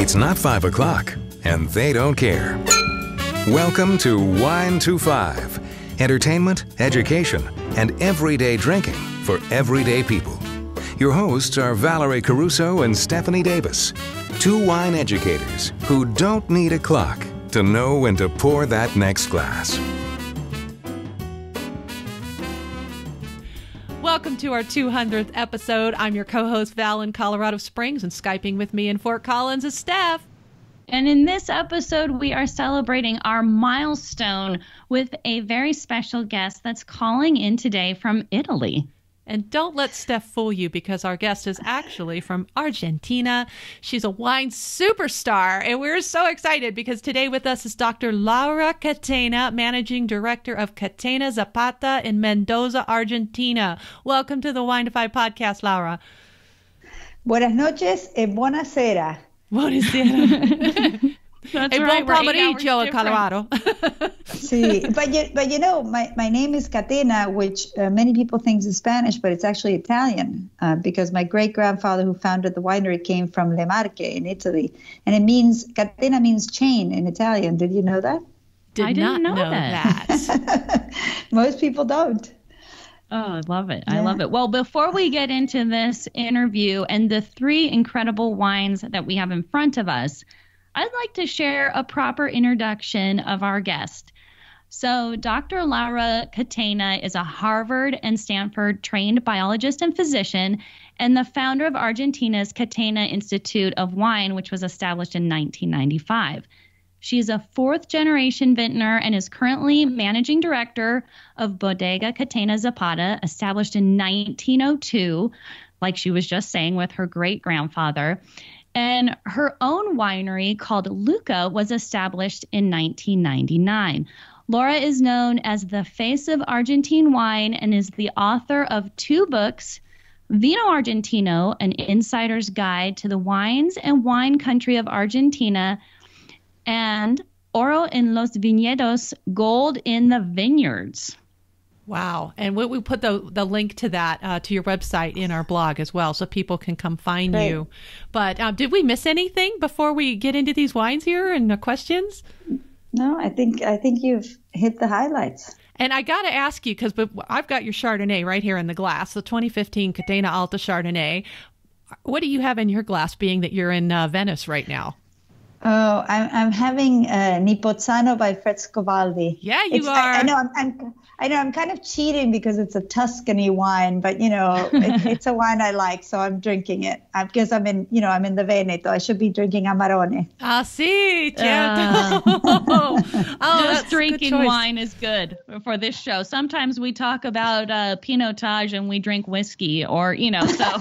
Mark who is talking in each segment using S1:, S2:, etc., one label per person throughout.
S1: It's not 5 o'clock, and they don't care. Welcome to Wine to Five entertainment, education, and everyday drinking for everyday people. Your hosts are Valerie Caruso and Stephanie Davis, two wine educators who don't need a clock to know when to pour that next glass.
S2: To our 200th episode. I'm your co host, Val, in Colorado Springs, and Skyping with me in Fort Collins is Steph.
S3: And in this episode, we are celebrating our milestone with a very special guest that's calling in today from Italy.
S2: And don't let Steph fool you because our guest is actually from Argentina. She's a wine superstar. And we're so excited because today with us is Dr. Laura Catena, Managing Director of Catena Zapata in Mendoza, Argentina. Welcome to the Wine podcast, Laura.
S4: Buenas noches e buonasera.
S2: Buonasera.
S3: That's
S2: hey,
S3: right.
S2: bon
S3: we're eight hours
S2: pomeriggio in. Colorado.
S4: Sí, but you, but you know, my, my name is Catena, which uh, many people think is Spanish, but it's actually Italian uh, because my great grandfather who founded the winery came from Le Marche in Italy, and it means Catena means chain in Italian. Did you know that?
S2: Did
S3: I didn't
S2: not
S3: know that.
S2: that.
S4: Most people don't.
S3: Oh, I love it. I love it. Well, before we get into this interview and the three incredible wines that we have in front of us, I'd like to share a proper introduction of our guest. So, Dr. Laura Catena is a Harvard and Stanford trained biologist and physician, and the founder of Argentina's Catena Institute of Wine, which was established in 1995. She is a fourth generation vintner and is currently managing director of Bodega Catena Zapata, established in 1902, like she was just saying with her great grandfather. And her own winery called Luca was established in 1999. Laura is known as the face of Argentine wine and is the author of two books Vino Argentino, an insider's guide to the wines and wine country of Argentina, and Oro en los Viñedos, Gold in the Vineyards.
S2: Wow. And we, we put the, the link to that, uh, to your website in our blog as well, so people can come find
S4: Great.
S2: you. But um, did we miss anything before we get into these wines here and the questions?
S4: No, I think I think you've hit the highlights.
S2: And I got to ask you, because I've got your Chardonnay right here in the glass, the 2015 Catena Alta Chardonnay. What do you have in your glass, being that you're in uh, Venice right now?
S4: Oh, I'm, I'm having uh, Nipozzano by Frescobaldi.
S2: Yeah, you
S4: It's- I, I know I'm, I'm I know I'm kind of cheating because it's a Tuscany wine, but you know it, it's a wine I like, so I'm drinking it. I, because I'm in you know I'm in the Veneto. I should be drinking Amarone.
S2: Ah, sì, certo. oh,
S3: Just drinking wine is good for this show. Sometimes we talk about uh, Pinotage and we drink whiskey, or, you know, so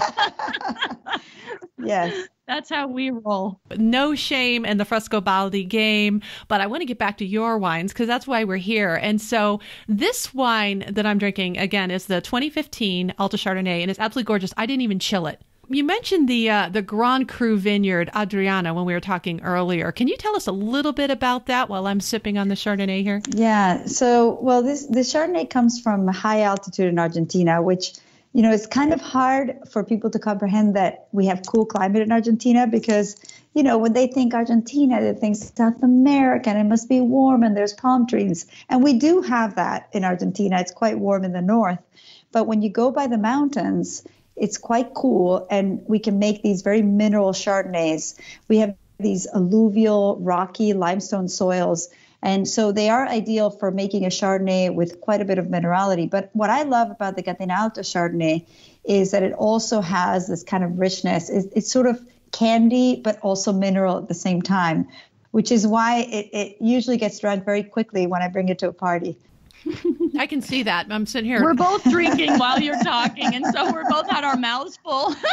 S4: Yes.
S3: That's how we roll.
S2: no shame in the Frescobaldi game, but I want to get back to your wines because that's why we're here. And so this wine that I'm drinking again is the 2015 Alta Chardonnay, and it's absolutely gorgeous. I didn't even chill it. You mentioned the uh, the Grand Cru Vineyard Adriana when we were talking earlier. Can you tell us a little bit about that while I'm sipping on the Chardonnay here?
S4: Yeah. So, well, this this Chardonnay comes from high altitude in Argentina, which you know it's kind of hard for people to comprehend that we have cool climate in Argentina because you know when they think Argentina, they think South America and it must be warm and there's palm trees, and we do have that in Argentina. It's quite warm in the north, but when you go by the mountains, it's quite cool, and we can make these very mineral Chardonnays. We have these alluvial, rocky limestone soils. And so they are ideal for making a Chardonnay with quite a bit of minerality. But what I love about the Catena Alta Chardonnay is that it also has this kind of richness. It's, it's sort of candy, but also mineral at the same time, which is why it, it usually gets drunk very quickly when I bring it to a party.
S2: I can see that. I'm sitting here.
S3: We're both drinking while you're talking, and so we're both had our mouths full.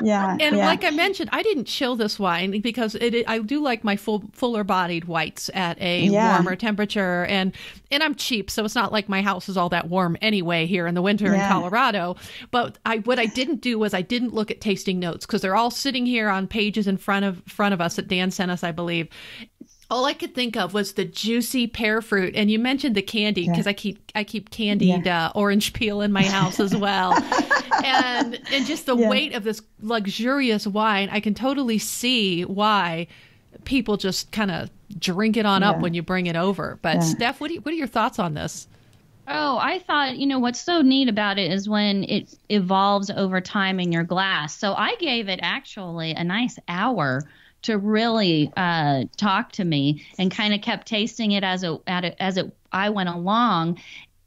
S4: Yeah.
S2: And
S4: yeah.
S2: like I mentioned, I didn't chill this wine because it, I do like my full, fuller bodied whites at a
S4: Yeah.
S2: warmer temperature, and and I'm cheap, so it's not like my house is all that warm anyway here in the winter in Colorado. But I what I didn't do was I didn't look at tasting notes because they're all sitting here on pages in front of front of us that Dan sent us, I believe. All I could think of was the juicy pear fruit, and you mentioned the candy because yeah. I keep I keep candied yeah. uh, orange peel in my house as well, and and just the yeah. weight of this luxurious wine, I can totally see why people just kind of drink it on up when you bring it over. But Steph, what, you, what are your thoughts on this?
S3: Oh, I thought, you know, what's so neat about it is when it evolves over time in your glass. So I gave it actually a nice hour to really uh, talk to me and kind of kept tasting it as it, as it I went along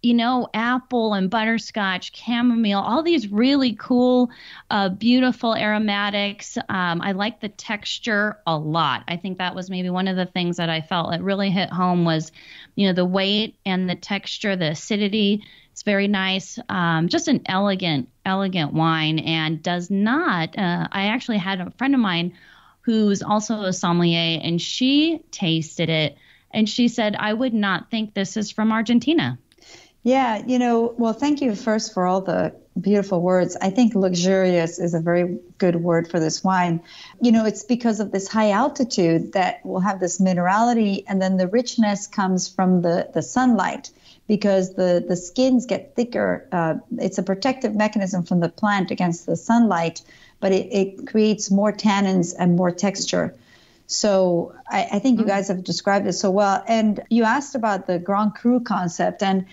S3: you know, apple and butterscotch, chamomile, all these really cool, uh, beautiful aromatics. Um, I like the texture a lot. I think that was maybe one of the things that I felt it really hit home was, you know, the weight and the texture, the acidity. It's very nice. Um, just an elegant, elegant wine and does not. Uh, I actually had a friend of mine who's also a sommelier and she tasted it and she said, I would not think this is from Argentina.
S4: Yeah, you know, well, thank you first for all the beautiful words. I think luxurious is a very good word for this wine. You know, it's because of this high altitude that will have this minerality, and then the richness comes from the, the sunlight because the, the skins get thicker. Uh, it's a protective mechanism from the plant against the sunlight, but it, it creates more tannins and more texture. So I, I think you mm-hmm. guys have described it so well. And you asked about the Grand Cru concept, and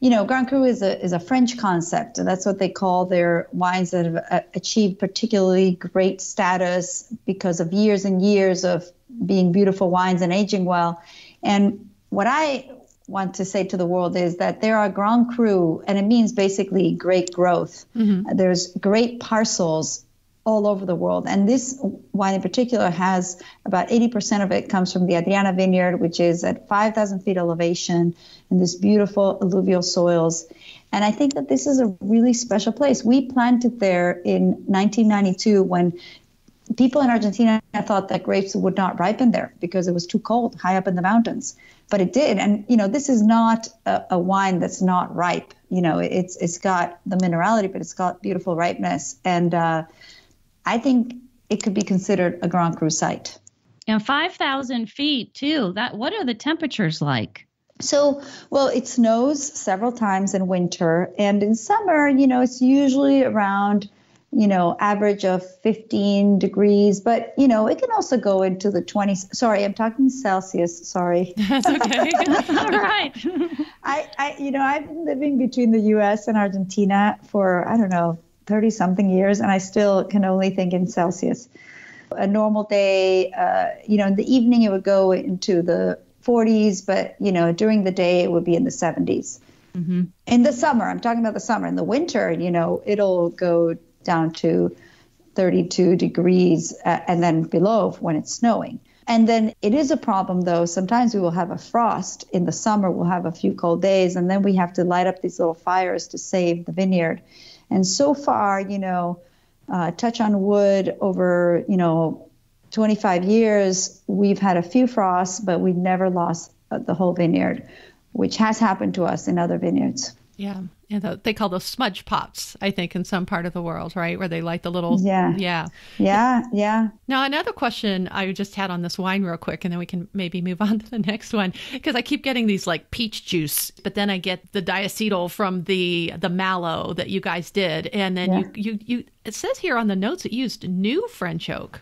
S4: you know, Grand Cru is a is a French concept. That's what they call their wines that have uh, achieved particularly great status because of years and years of being beautiful wines and aging well. And what I want to say to the world is that there are Grand Cru, and it means basically great growth. Mm-hmm. There's great parcels all over the world. And this wine in particular has about 80% of it comes from the Adriana vineyard, which is at 5,000 feet elevation in this beautiful alluvial soils. And I think that this is a really special place. We planted there in 1992 when people in Argentina thought that grapes would not ripen there because it was too cold high up in the mountains. But it did. And, you know, this is not a, a wine that's not ripe. You know, it's it's got the minerality, but it's got beautiful ripeness. And, uh, I think it could be considered a Grand Cru site.
S3: And 5,000 feet, too. That What are the temperatures like?
S4: So, well, it snows several times in winter, and in summer, you know, it's usually around, you know, average of 15 degrees, but, you know, it can also go into the 20s. Sorry, I'm talking Celsius. Sorry.
S2: That's okay. All right.
S4: I, I, you know, I've been living between the U.S. and Argentina for, I don't know, 30 something years, and I still can only think in Celsius. A normal day, uh, you know, in the evening it would go into the 40s, but, you know, during the day it would be in the 70s. Mm-hmm. In the summer, I'm talking about the summer. In the winter, you know, it'll go down to 32 degrees uh, and then below when it's snowing. And then it is a problem though. Sometimes we will have a frost in the summer, we'll have a few cold days, and then we have to light up these little fires to save the vineyard. And so far, you know, uh, touch on wood over, you know, 25 years, we've had a few frosts, but we've never lost uh, the whole vineyard, which has happened to us in other vineyards.
S2: Yeah. And the, they call those smudge pots, I think, in some part of the world, right? Where they light the little.
S4: Yeah.
S2: Yeah.
S4: Yeah. Yeah.
S2: Now, another question I just had on this wine, real quick, and then we can maybe move on to the next one, because I keep getting these like peach juice, but then I get the diacetyl from the the malo that you guys did, and then yeah. you, you you it says here on the notes it used new French oak.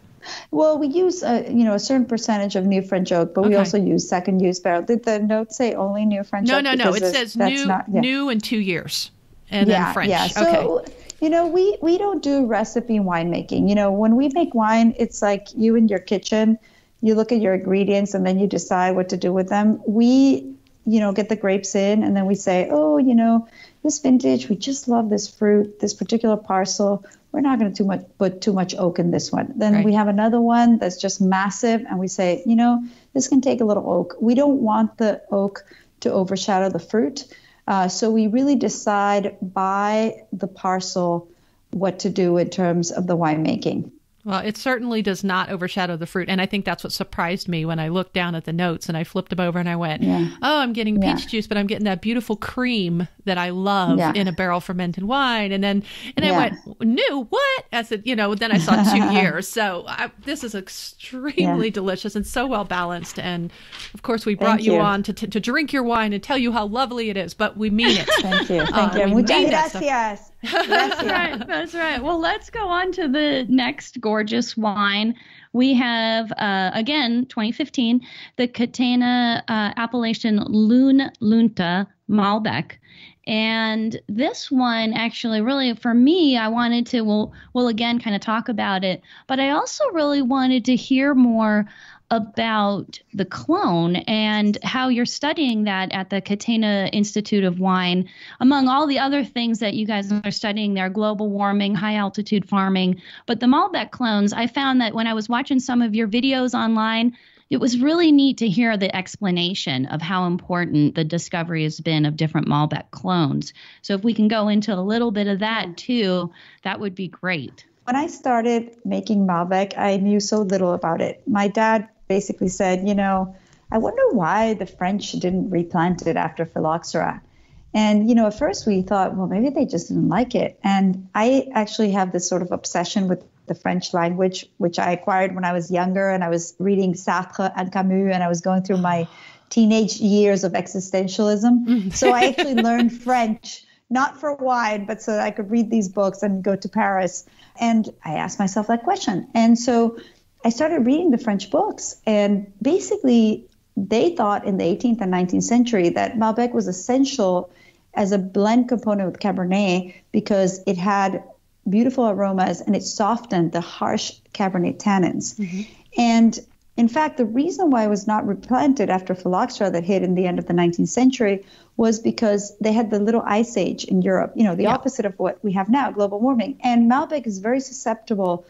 S4: Well, we use a you know a certain percentage of new French oak, but okay. we also use second use barrel. Did the note say only new French
S2: no,
S4: oak?
S2: No, no, no. It says new, not, yeah. new and two years, and
S4: yeah,
S2: then French.
S4: Yeah. So, okay. you know, we we don't do recipe winemaking. You know, when we make wine, it's like you in your kitchen. You look at your ingredients and then you decide what to do with them. We, you know, get the grapes in and then we say, oh, you know, this vintage, we just love this fruit, this particular parcel we're not going to too much put too much oak in this one. Then right. we have another one that's just massive, and we say, you know, this can take a little oak. We don't want the oak to overshadow the fruit, uh, so we really decide by the parcel what to do in terms of the winemaking.
S2: Well, it certainly does not overshadow the fruit. And I think that's what surprised me when I looked down at the notes and I flipped them over and I went, yeah. oh, I'm getting yeah. peach juice, but I'm getting that beautiful cream that I love yeah. in a barrel fermented wine. And then, and I went, new, what? I said, you know, then I saw two years. So I, this is extremely delicious and so well balanced. And of course, we brought you. you. on to, to, to, drink your wine and tell you how lovely it is, but we mean it.
S4: Thank you. Thank uh, you. Muchas gracias.
S3: That's right. That's right. Well, let's go on to the next gorgeous wine. We have, uh, again, 2015, the Catena uh, appellation Lune Lunta Malbec. And this one actually really for me, I wanted to we'll we'll again kind of talk about it, but I also really wanted to hear more about the clone and how you're studying that at the Catena Institute of Wine, among all the other things that you guys are studying there global warming, high altitude farming. But the Malbec clones, I found that when I was watching some of your videos online, it was really neat to hear the explanation of how important the discovery has been of different Malbec clones. So if we can go into a little bit of that too, that would be great.
S4: When I started making Malbec, I knew so little about it. My dad basically said, you know, I wonder why the French didn't replant it after phylloxera. And, you know, at first we thought, well, maybe they just didn't like it. And I actually have this sort of obsession with the French language, which I acquired when I was younger and I was reading Sartre and Camus and I was going through my teenage years of existentialism. Mm. so I actually learned French, not for wine, but so that I could read these books and go to Paris. And I asked myself that question. And so I started reading the French books, and basically, they thought in the 18th and 19th century that Malbec was essential as a blend component with Cabernet because it had beautiful aromas and it softened the harsh Cabernet tannins. Mm-hmm. And in fact, the reason why it was not replanted after phylloxera that hit in the end of the 19th century was because they had the little ice age in Europe, you know, the yeah. opposite of what we have now, global warming. And Malbec is very susceptible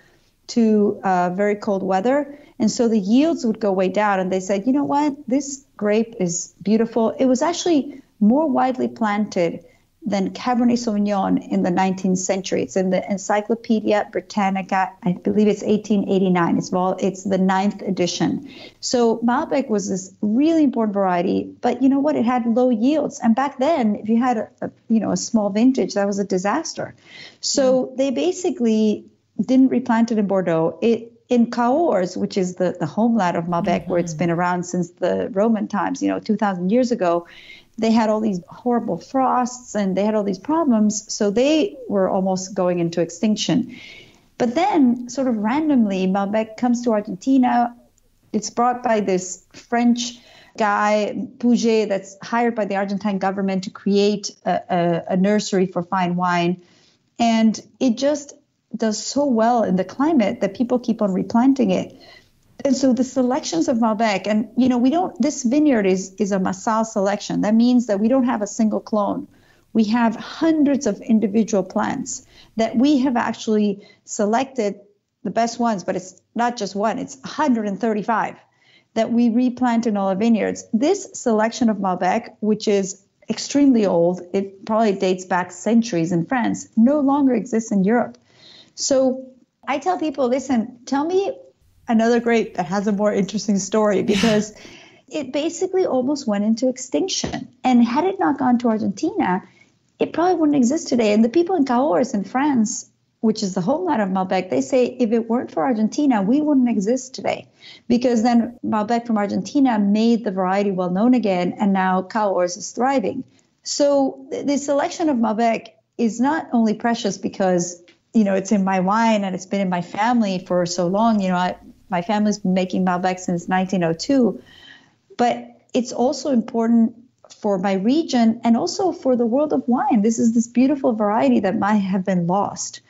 S4: to uh, very cold weather. And so the yields would go way down. And they said, you know what? This grape is beautiful. It was actually more widely planted than Cabernet Sauvignon in the 19th century. It's in the Encyclopedia Britannica. I believe it's 1889. It's vol- it's the ninth edition. So Malbec was this really important variety, but you know what? It had low yields, and back then, if you had a, a you know a small vintage, that was a disaster. So mm. they basically didn't replant it in Bordeaux. It in Cahors, which is the, the homeland of Malbec, mm-hmm. where it's mm-hmm. been around since the Roman times, you know, 2,000 years ago, they had all these horrible frosts and they had all these problems. So they were almost going into extinction. But then, sort of randomly, Malbec comes to Argentina. It's brought by this French guy, Pouget, that's hired by the Argentine government to create a, a, a nursery for fine wine. And it just does so well in the climate that people keep on replanting it. And so the selections of Malbec, and you know, we don't. This vineyard is is a Massal selection. That means that we don't have a single clone. We have hundreds of individual plants that we have actually selected the best ones, but it's not just one; it's 135 that we replant in all our vineyards. This selection of Malbec, which is extremely old, it probably dates back centuries in France, no longer exists in Europe. So I tell people, listen, tell me another grape that has a more interesting story because it basically almost went into extinction. And had it not gone to Argentina, it probably wouldn't exist today. And the people in Cahors in France, which is the homeland of Malbec, they say if it weren't for Argentina, we wouldn't exist today. Because then Malbec from Argentina made the variety well known again, and now Cahors is thriving. So the selection of Malbec is not only precious because you know, it's in my wine and it's been in my family for so long. You know, I, my family's been making Malbec since 1902. But it's also important for my region and also for the world of wine. This is this beautiful variety that might have been lost.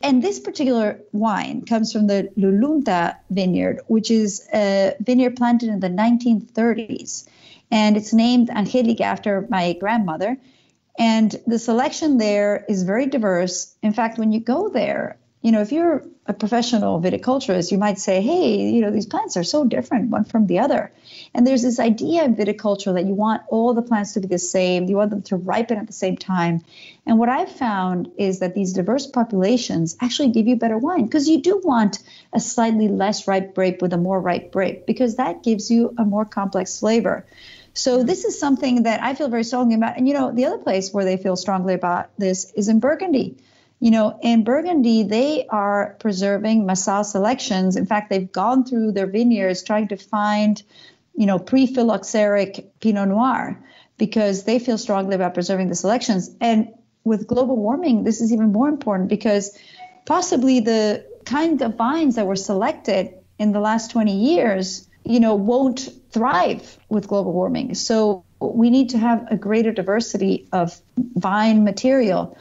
S4: And this particular wine comes from the Lunlunta vineyard, which is a vineyard planted in the 1930s. And it's named Angelica after my grandmother. And the selection there is very diverse. In fact, when you go there, you know, if you're a professional viticulturist, you might say, hey, you know, these plants are so different one from the other. And there's this idea in viticulture that you want all the plants to be the same, you want them to ripen at the same time. And what I've found is that these diverse populations actually give you better wine because you do want a slightly less ripe grape with a more ripe grape because that gives you a more complex flavor. So mm-hmm. this is something that I feel very strongly about. And you know, the other place where they feel strongly about this is in Burgundy. You know, in Burgundy, they are preserving Massal selections. In fact, they've gone through their vineyards trying to find, you know, pre-phylloxeric Pinot Noir because they feel strongly about preserving the selections. And with global warming, this is even more important because possibly the kind of vines that were selected in the last 20 years, you know, won't thrive with global warming. So we need to have a greater diversity of vine material.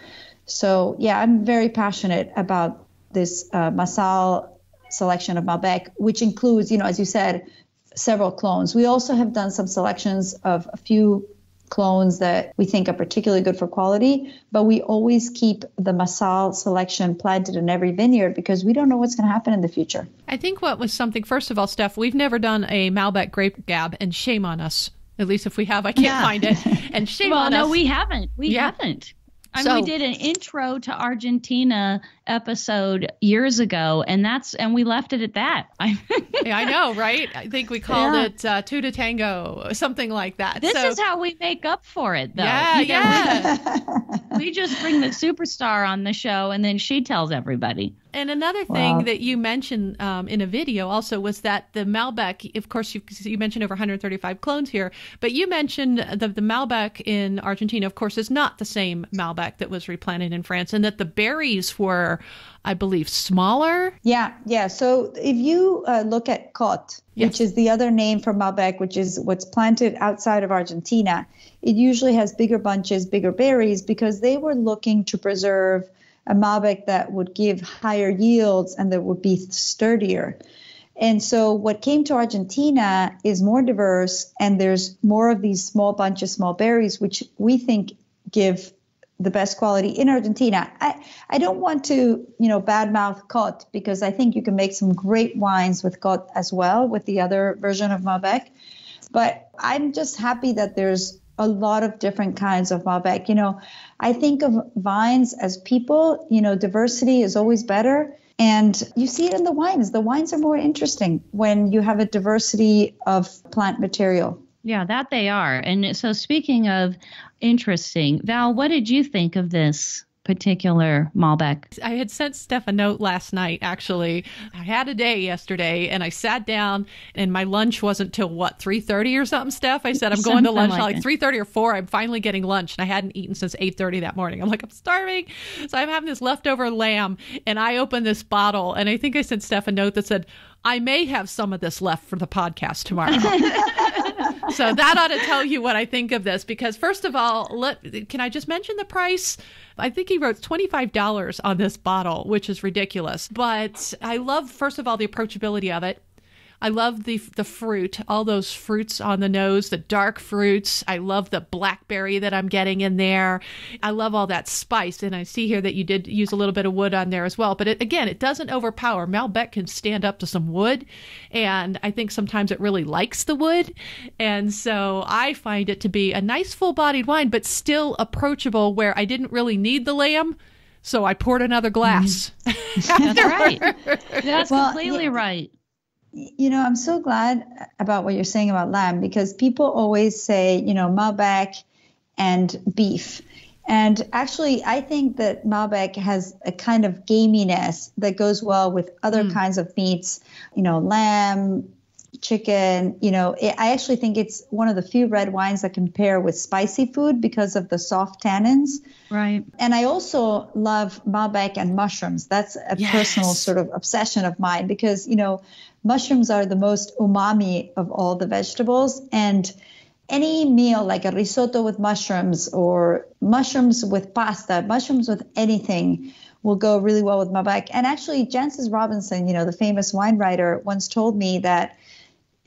S4: So, yeah, I'm very passionate about this uh, Massal selection of Malbec, which includes, you know, as you said, several clones. We also have done some selections of a few clones that we think are particularly good for quality, but we always keep the Massal selection planted in every vineyard because we don't know what's going to happen in the future.
S2: I think what was something, first of all, Steph, we've never done a Malbec grape gab, and shame on us. At least if we have, I can't yeah. find it. And shame
S3: well,
S2: on
S3: no,
S2: us.
S3: no, we haven't. We yeah. haven't. I so, we did an intro to Argentina episode years ago, and that's and we left it at that.
S2: yeah, I know, right? I think we called yeah. it uh, "Two to Tango," something like that.
S3: This
S2: so,
S3: is how we make up for it, though.
S2: Yeah, you know, yeah.
S3: We, we just bring the superstar on the show, and then she tells everybody.
S2: And another thing wow. that you mentioned um, in a video also was that the Malbec, of course, you, you, mentioned over 135 clones here, but you mentioned the, the Malbec in Argentina, of course, is not the same Malbec that was replanted in France, and that the berries were, I believe, smaller.
S4: Yeah, yeah. So if you uh, look at Cot, yes. which is the other name for Malbec, which is what's planted outside of Argentina, it usually has bigger bunches, bigger berries, because they were looking to preserve a Malbec that would give higher yields and that would be sturdier. And so what came to Argentina is more diverse and there's more of these small bunches, of small berries, which we think give the best quality in Argentina. I, I don't want to, you know, badmouth Cot because I think you can make some great wines with Cot as well with the other version of Malbec. But I'm just happy that there's a lot of different kinds of Malbec. You know, I think of vines as people, you know, diversity is always better. And you see it in the wines. The wines are more interesting when you have a diversity of plant material.
S3: Yeah, that they are. And so, speaking of interesting, Val, what did you think of this? Particular Malbec?
S2: I had sent Steph a note last night, actually. I had a day yesterday and I sat down and my lunch wasn't till what, 3.30 or something, Steph? I said, I'm going to lunch like, like 3.30 or 4. I'm finally getting lunch and I hadn't eaten since 8.30 that morning. I'm like, I'm starving. So I'm having this leftover lamb and I opened this bottle and I think I sent Steph a note that said, I may have some of this left for the podcast tomorrow. so that ought to tell you what I think of this. Because first of all, let, can I just mention the price? I think he wrote $25 on this bottle, which is ridiculous. But I love, first of all, the approachability of it. I love the the fruit, all those fruits on the nose, the dark fruits. I love the blackberry that I'm getting in there. I love all that spice, and I see here that you did use a little bit of wood on there as well. But it, again, it doesn't overpower. Malbec can stand up to some wood, and I think sometimes it really likes the wood, and so I find it to be a nice full-bodied wine, but still approachable. Where I didn't really need the lamb. So I poured another glass.
S3: Mm. That's right. That's well, completely yeah. right
S4: you know, I'm so glad about what you're saying about lamb because people always say, you know, Malbec and beef. And actually, I think that Malbec has a kind of gaminess that goes well with other mm. kinds of meats, you know, lamb, chicken. You know, it, I actually think it's one of the few red wines that can pair with spicy food because of the soft tannins.
S3: Right.
S4: And I also love Malbec and mushrooms. That's a yes. personal sort of obsession of mine because, you know, mushrooms are the most umami of all the vegetables. And any meal like a risotto with mushrooms or mushrooms with pasta, mushrooms with anything will go really well with Malbec. And actually, Jancis Robinson, you know, the famous wine writer, once told me that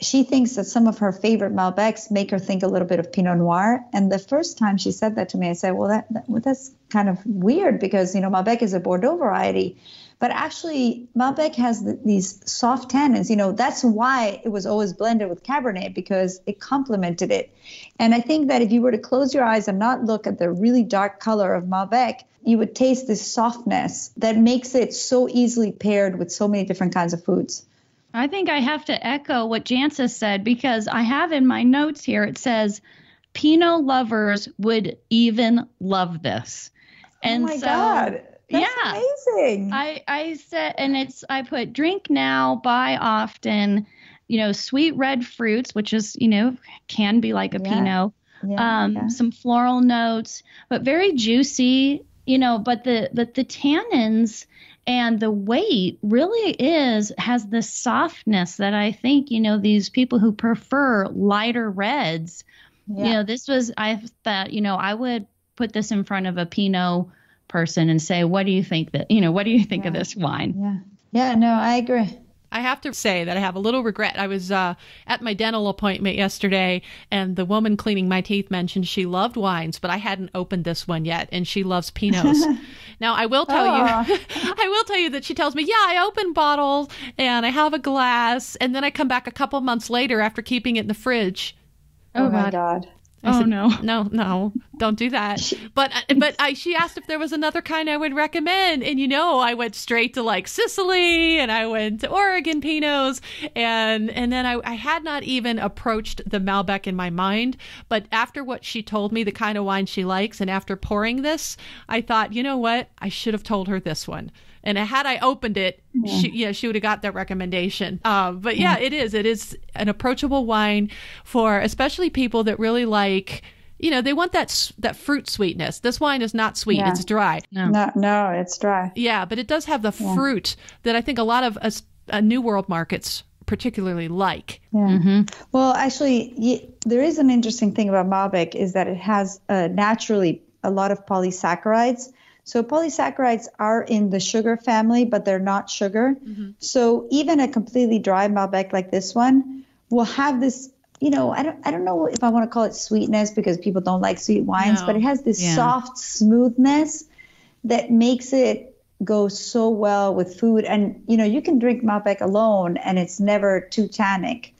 S4: she thinks that some of her favorite Malbecs make her think a little bit of Pinot Noir. And the first time she said that to me, I said, well, that, that that's kind of weird because, you know, Malbec is a Bordeaux variety. But actually, Malbec has the, these soft tannins. You know, that's why it was always blended with Cabernet because it complemented it. And I think that if you were to close your eyes and not look at the really dark color of Malbec, you would taste this softness that makes it so easily paired with so many different kinds of foods.
S3: I think I have to echo what Jancis said because I have in my notes here it says Pinot lovers would even love this.
S4: And oh my so, god. That's yeah, amazing.
S3: I I said and it's I put drink now, buy often, you know, sweet red fruits, which is, you know, can be like a yeah. Pinot. Yeah, um, yeah. some floral notes, but very juicy, you know, but the but the tannins and the weight really is has the softness that I think you know these people who prefer lighter reds. You know, this was I thought you know I would put this in front of a Pinot person and say, what do you think that you know what do you think yeah. of this wine?
S4: Yeah, yeah, no, I agree.
S2: I have to say that I have a little regret. I was uh, at my dental appointment yesterday, and the woman cleaning my teeth mentioned she loved wines, but I hadn't opened this one yet, and she loves Pinots. now I will tell oh. you, I will tell you that she tells me, yeah, I open bottles and I have a glass, and then I come back a couple months later after keeping it in the fridge.
S4: Oh, oh my god!
S2: I oh said, no, no, no! Don't do that. But uh, but I, she asked if there was another kind I would recommend, and you know, I went straight to like Sicily, and I went to Oregon Pinots, and and then I, I had not even approached the Malbec in my mind. But after what she told me, the kind of wine she likes, and after pouring this, I thought, you know what, I should have told her this one. And had I opened it, yeah. she yeah she would have got that recommendation. Uh, but yeah, yeah, it is. It is an approachable wine for especially people that really like. You know, they want that that fruit sweetness. This wine is not sweet; yeah. it's dry.
S4: No. no, no, it's dry.
S2: Yeah, but it does have the fruit that I think a lot of us uh, New World markets particularly like.
S4: Yeah. Mm-hmm. Well, actually, there is an interesting thing about Malbec is that it has uh, naturally a lot of polysaccharides. So polysaccharides are in the sugar family, but they're not sugar. Mm-hmm. So even a completely dry Malbec like this one will have this, you know, I don't, I don't know if I want to call it sweetness because people don't like sweet wines, no. but it has this yeah. soft smoothness that makes it go so well with food. And, you know, you can drink Malbec alone and it's never too tannic.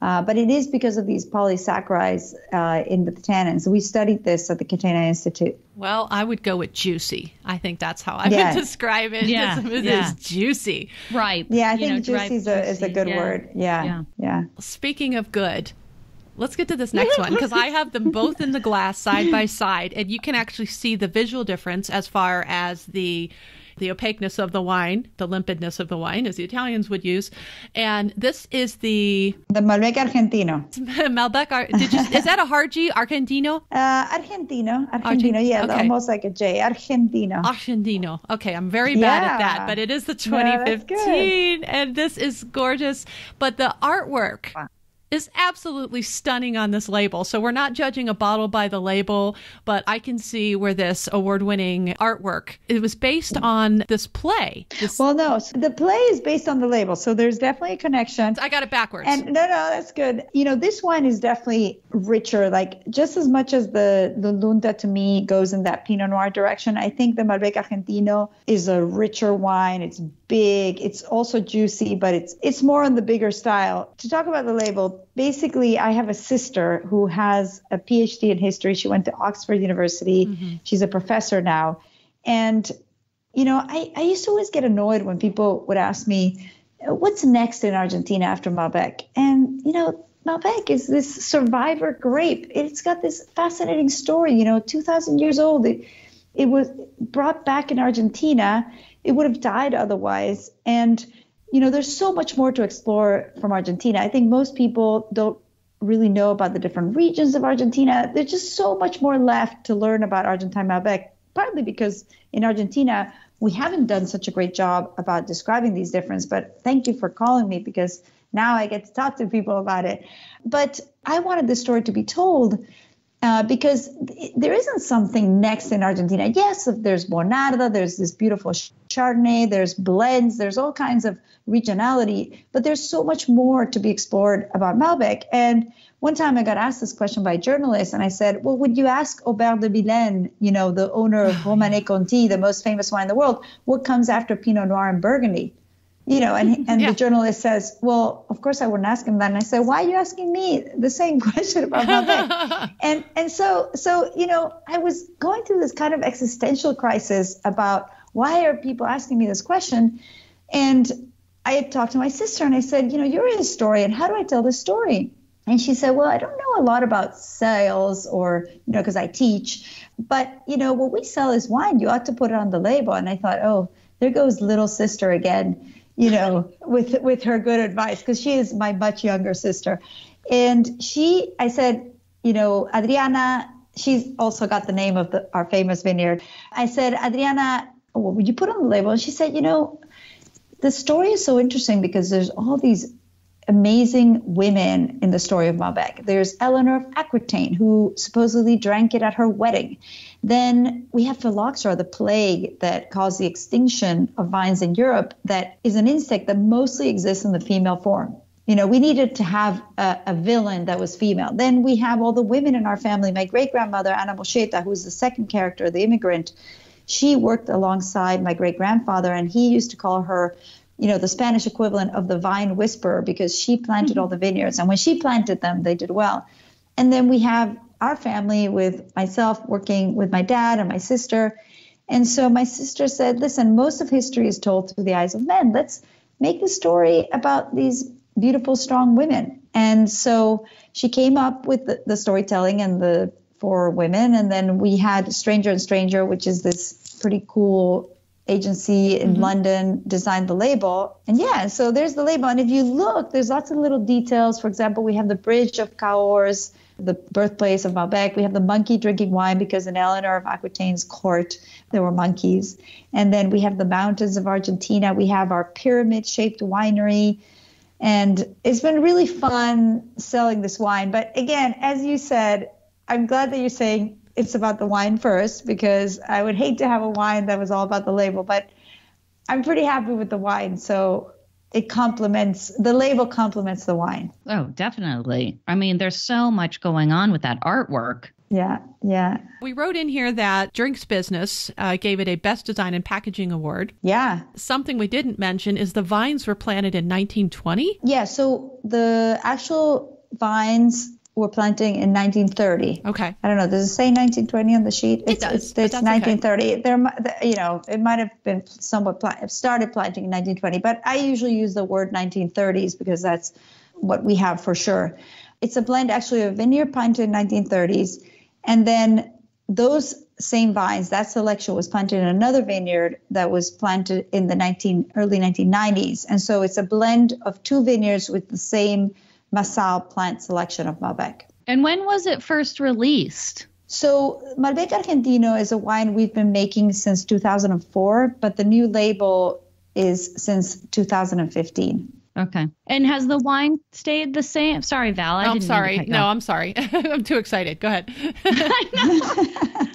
S4: Uh, but it is because of these polysaccharides uh, in the tannins. We studied this at the Catena Institute.
S2: Well, I would go with juicy. I think that's how I would describe it. Yeah, it yeah. juicy.
S3: Right.
S4: Yeah, I think know, juicy is a, is a good yeah. word. Yeah, yeah. Yeah.
S2: Speaking of good, let's get to this next one because I have them both in the glass side by side, and you can actually see the visual difference as far as the the opaqueness of the wine, the limpidness of the wine, as the Italians would use. And this is the
S4: the Malbec Argentino.
S2: Malbec, did you, is that a hard G? Argentino?
S4: Uh, Argentino, Argentino. yeah, okay. almost like a J. Argentino.
S2: Argentino. Okay, I'm very bad yeah. at that, but it is the 2015, no, and this is gorgeous. But the artwork. Wow is absolutely stunning on this label. So we're not judging a bottle by the label, but I can see where this award-winning artwork it was based on this play. This-
S4: well, no, so the play is based on the label, so there's definitely a connection.
S2: I got it backwards.
S4: And no, no, that's good. You know, this wine is definitely richer. Like just as much as the the Lunta to me goes in that Pinot Noir direction, I think the Malbec Argentino is a richer wine. It's big. It's also juicy, but it's it's more on the bigger style. To talk about the label, basically, I have a sister who has a PhD in history. She went to Oxford University. Mm-hmm. She's a professor now, and you know, I I used to always get annoyed when people would ask me, "What's next in Argentina after Malbec?" And you know. Malbec is this survivor grape. It's got this fascinating story. You know, 2,000 years old. It, it was brought back in Argentina it would have died otherwise. And, you know, there's so much more to explore from Argentina. I think most people don't really know about the different regions of Argentina. There's just so much more left to learn about Argentine Malbec, partly because in Argentina, we haven't done such a great job about describing these differences. But thank you for calling me because now I get to talk to people about it. But I wanted this story to be told uh, because there isn't something next in Argentina. Yes, there's Bonarda, there's this beautiful Chardonnay, there's blends, there's all kinds of regionality, but there's so much more to be explored about Malbec. And one time I got asked this question by a journalist, and I said, Well, would you ask Aubert de Vilaine, you know, the owner of Romanée Conti, the most famous wine in the world, what comes after Pinot Noir and Burgundy? You know, and and yeah. the journalist says, "Well, of course I wouldn't ask him that." And I said, "Why are you asking me the same question about Malbec?" and and so so you know, I was going through this kind of existential crisis about why are people asking me this question, and I had talked to my sister and I said, "You know, you're a historian. How do I tell this story?" And she said, "Well, I don't know a lot about sales or you know, because I teach, but you know, what we sell is wine. You ought to put it on the label." And I thought, "Oh." There goes little sister again you know, with with her good advice because she is my much younger sister. And she, I said, you know, Adriana, she's also got the name of the, our famous vineyard. I said, Adriana, what would you put on the label? And she said, you know, the story is so interesting because there's all these amazing women in the story of Malbec. There's Eleanor of Aquitaine, who supposedly drank it at her wedding. Then we have phylloxera, the plague that caused the extinction of vines in Europe, that is an insect that mostly exists in the female form. You know, we needed to have a, a villain that was female. Then we have all the women in our family. My great grandmother, Anna Moscheta, who's the second character, the immigrant, she worked alongside my great grandfather, and he used to call her you know, the Spanish equivalent of the vine whisperer because she planted mm-hmm. all the vineyards. And when she planted them, they did well. And then we have our family with myself working with my dad and my sister. And so my sister said, listen, most of history is told through the eyes of men. Let's make the story about these beautiful, strong women. And so she came up with the, the storytelling and the four women. And then we had Stranger and Stranger, which is this pretty cool agency in mm-hmm. London designed the label. And yeah, so there's the label. And if you look, there's lots of little details. For example, we have the bridge of Cahors, the birthplace of Malbec. We have the monkey drinking wine because in Eleanor of Aquitaine's court, there were monkeys. And then we have the mountains of Argentina. We have our pyramid shaped winery. And it's been really fun selling this wine. But again, as you said, I'm glad that you're saying it's about the wine first because I would hate to have a wine that was all about the label, but I'm pretty happy with the wine. So it complements the label complements the wine.
S3: Oh, definitely. I mean, there's so much going on with that artwork.
S4: Yeah, yeah.
S2: We wrote in here that Drinks Business uh, gave it a Best Design and Packaging Award.
S4: Yeah.
S2: Something we didn't mention is the vines were planted in 1920.
S4: Yeah, so the actual vines were planting in 1930.
S2: Okay.
S4: I don't know. Does it say 1920 on the sheet?
S2: It it's, does.
S4: It's, it's 1930. Okay. There, you know, it might have been somewhat plant, started planting in 1920, but I usually use the word 1930s because that's what we have for sure. It's a blend actually of vineyard planted in 1930s, and then those same vines, that selection was planted in another vineyard that was planted in the 19 early 1990s, and so it's a blend of two vineyards with the same Massal plant selection of Malbec.
S3: And when was it first released?
S4: So, Malbec Argentino is a wine we've been making since 2004, but the new label is since 2015.
S3: Okay. And has the wine stayed the same? Sorry, Val. I
S2: oh, I'm sorry. No, I'm sorry. I'm too excited. Go ahead.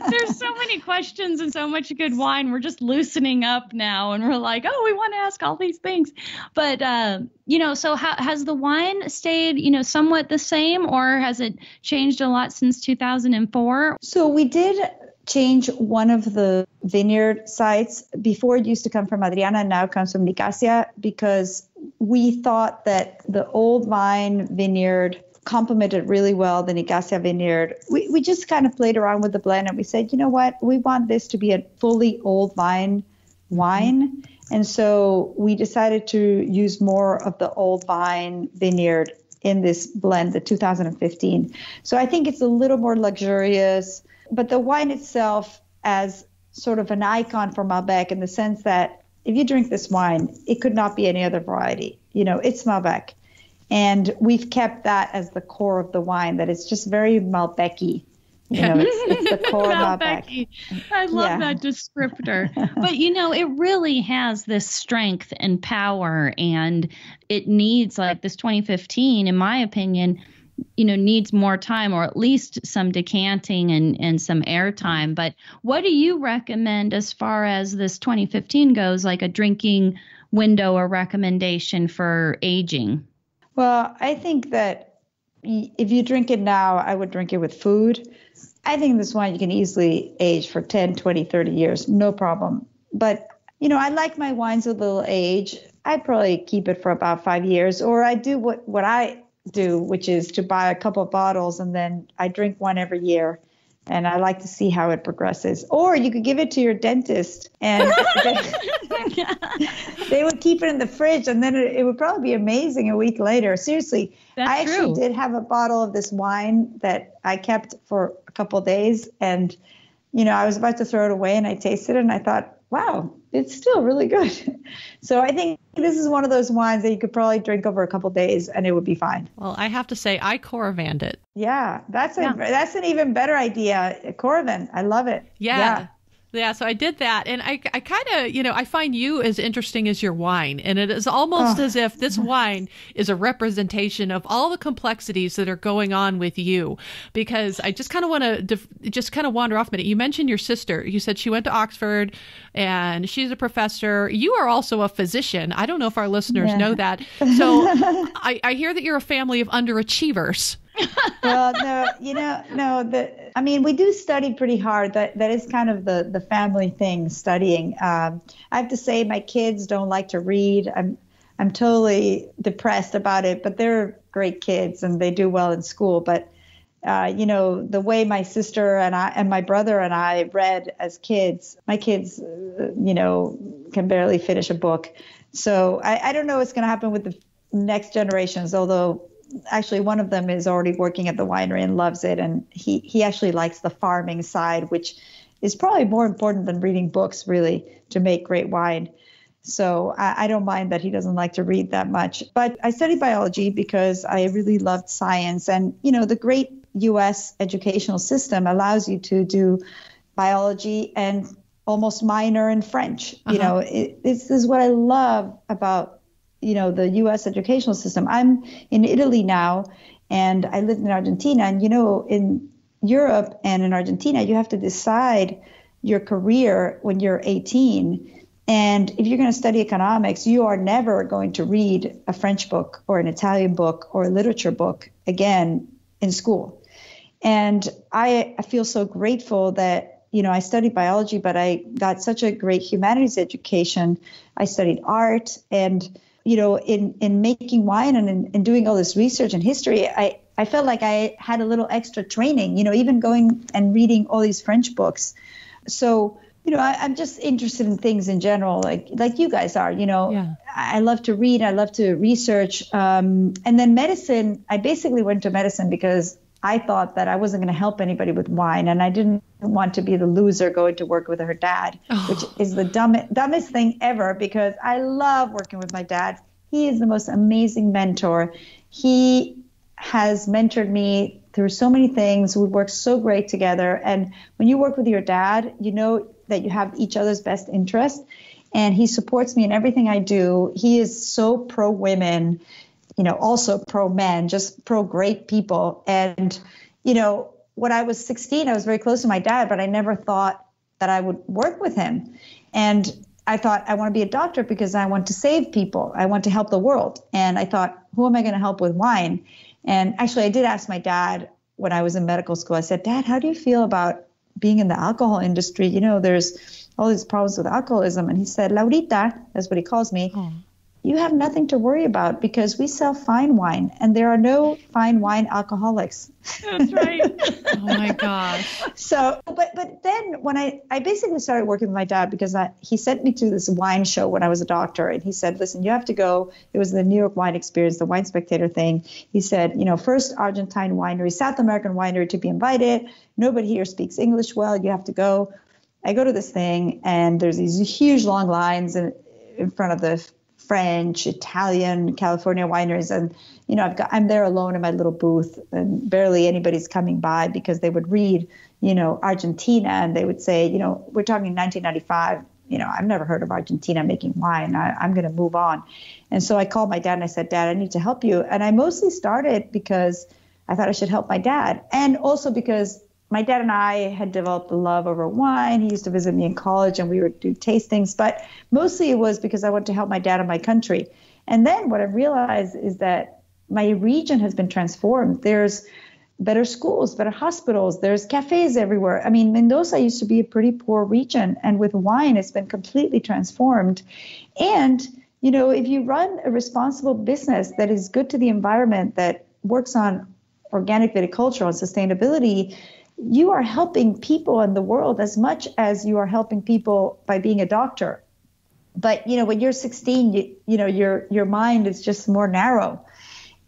S3: There's so many questions and so much good wine. We're just loosening up now and we're like, oh, we want to ask all these things. But, uh, you know, so how, has the wine stayed, you know, somewhat the same or has it changed a lot since 2004?
S4: So we did change one of the vineyard sites. Before it used to come from Adriana, now it comes from Nicasia because we thought that the old vine vineyard complemented really well the Nicasia vineyard. We, we just kind of played around with the blend and we said, you know what, we want this to be a fully old vine wine. And so we decided to use more of the old vine vineyard in this blend, the 2015. So I think it's a little more luxurious, but the wine itself as sort of an icon for Malbec in the sense that if you drink this wine, it could not be any other variety. You know, it's Malbec. And we've kept that as the core of the wine, that it's just very Malbecy. You know, it's, it's the core of Malbec.
S3: I love yeah. that descriptor. but, you know, it really has this strength and power, and it needs, like this 2015, in my opinion, you know needs more time or at least some decanting and and some airtime. But what do you recommend as far as this 2015 goes like a drinking window or recommendation for aging?
S4: Well i think that if you drink it now i would drink it with food. I think this wine you can easily age for 10 20 30 years no problem. But you know i like my wines a little age. I probably keep it for about five years or i do what what i do, which is to buy a couple of bottles and then I drink one every year. And I like to see how it progresses. Or you could give it to your dentist and they, they, would keep it in the fridge and then it, it, would probably be amazing a week later. Seriously,
S3: That's
S4: I actually
S3: true.
S4: did have a bottle of this wine that I kept for a couple of days. And, you know, I was about to throw it away and I tasted it and I thought, wow, it's still really good. so I think this is one of those wines that you could probably drink over a couple days and it would be fine.
S2: Well, I have to say, I Coravined it.
S4: Yeah, that's a
S3: Yeah.
S4: that's an even better idea. Coravin, I love it.
S2: Yeah.
S4: yeah.
S2: Yeah, so I did that, and I, I kind of, you know, I find you as interesting as your wine, and it is almost
S4: Oh.
S2: as if this mm-hmm. wine is a representation of all the complexities that are going on with you. Because I just kind of want to def- just kind of wander off a minute. You mentioned your sister. You said she went to Oxford, and she's a professor. You are also a physician. I don't know if our listeners
S4: Yeah.
S2: know that. So I, I hear that you're a family of underachievers.
S4: well, no, you know, no. The I mean, we do study pretty hard. That that is kind of the the family thing. Studying. Um, I have to say, my kids don't like to read. I'm I'm totally depressed about it. But they're great kids and they do well in school. But uh, you know, the way my sister and I and my brother and I read as kids, my kids, uh, you know, can barely finish a book. So I, I don't know what's going to happen with the next generations, although actually one of them is already working at the winery and loves it. And he, he actually likes the farming side, which is probably more important than reading books really to make great wine. So I, I don't mind that he doesn't like to read that much. But I studied biology because I really loved science. And, you know, the great US educational system allows you to do biology and almost minor in French. You uh-huh. know, it, this is what I love about, you know, the US educational system. I'm in Italy now and I lived in Argentina. And, you know, in Europe and in Argentina, you have to decide your career when you're 18. And if you're going to study economics, you are never going to read a French book or an Italian book or a literature book again in school. And I, I feel so grateful that, you know, I studied biology, but I got such a great humanities education. I studied art and, you know, in, in making wine and in, in doing all this research and history, I, I felt like I had a little extra training, you know, even going and reading all these French books. So, you know, I, I'm just interested in things in general, like like you guys are. You know,
S2: Yeah.
S4: I I love to read, I love to research, um, and then medicine. I basically went to medicine because I thought that I wasn't going to help anybody with wine, and I didn't want to be the loser going to work with her dad, oh. which is the dumbest dumbest thing ever. Because I love working with my dad. He is the most amazing mentor. He has mentored me through so many things. We work so great together. And when you work with your dad, you know that you have each other's best interest. And he supports me in everything I do. He is so pro women, you know, also pro men, just pro great people. And, you know, when I was 16, I was very close to my dad, but I never thought that I would work with him. And I thought I want to be a doctor because I want to save people. I want to help the world. And I thought, who am I going to help with wine? And actually, I did ask my dad when I was in medical school. I said, Dad, how do you feel about being in the alcohol industry? You know, there's all these problems with alcoholism. And he said, Laurita, that's what he calls me. Oh. You have nothing to worry about because we sell fine wine and there are no fine wine alcoholics.
S3: That's right.
S2: Oh my gosh.
S4: So, but but then when I I basically started working with my dad because I, he sent me to this wine show when I was a doctor, and he said, "Listen, you have to go." It was the New York Wine Experience, the Wine Spectator thing. He said, "You know, first Argentine winery, South American winery to be invited. Nobody here speaks English well. You have to go." I go to this thing, and there's these huge long lines in in front of the French, Italian, California wineries, and you know, I've got I'm there alone in my little booth, and barely anybody's coming by because they would read, you know, Argentina, and they would say, you know, we're talking 1995. You know, I've never heard of Argentina making wine. I, I'm going to move on, and so I called my dad and I said, Dad, I need to help you. And I mostly started because I thought I should help my dad. And also because my dad and I had developed a love over wine. He used to visit me in college and we would do tastings, but mostly it was because I wanted to help my dad and my country. And then what I realized is that my region has been transformed. There's better schools, better hospitals, there's cafes everywhere. I mean, Mendoza used to be a pretty poor region, and with wine, it's been completely transformed. And, you know, if you run a responsible business that is good to the environment, that works on organic viticulture, on sustainability, you are helping people in the world as much as you are helping people by being a doctor. But you know, when you're 16, you, you know your your mind is just more narrow,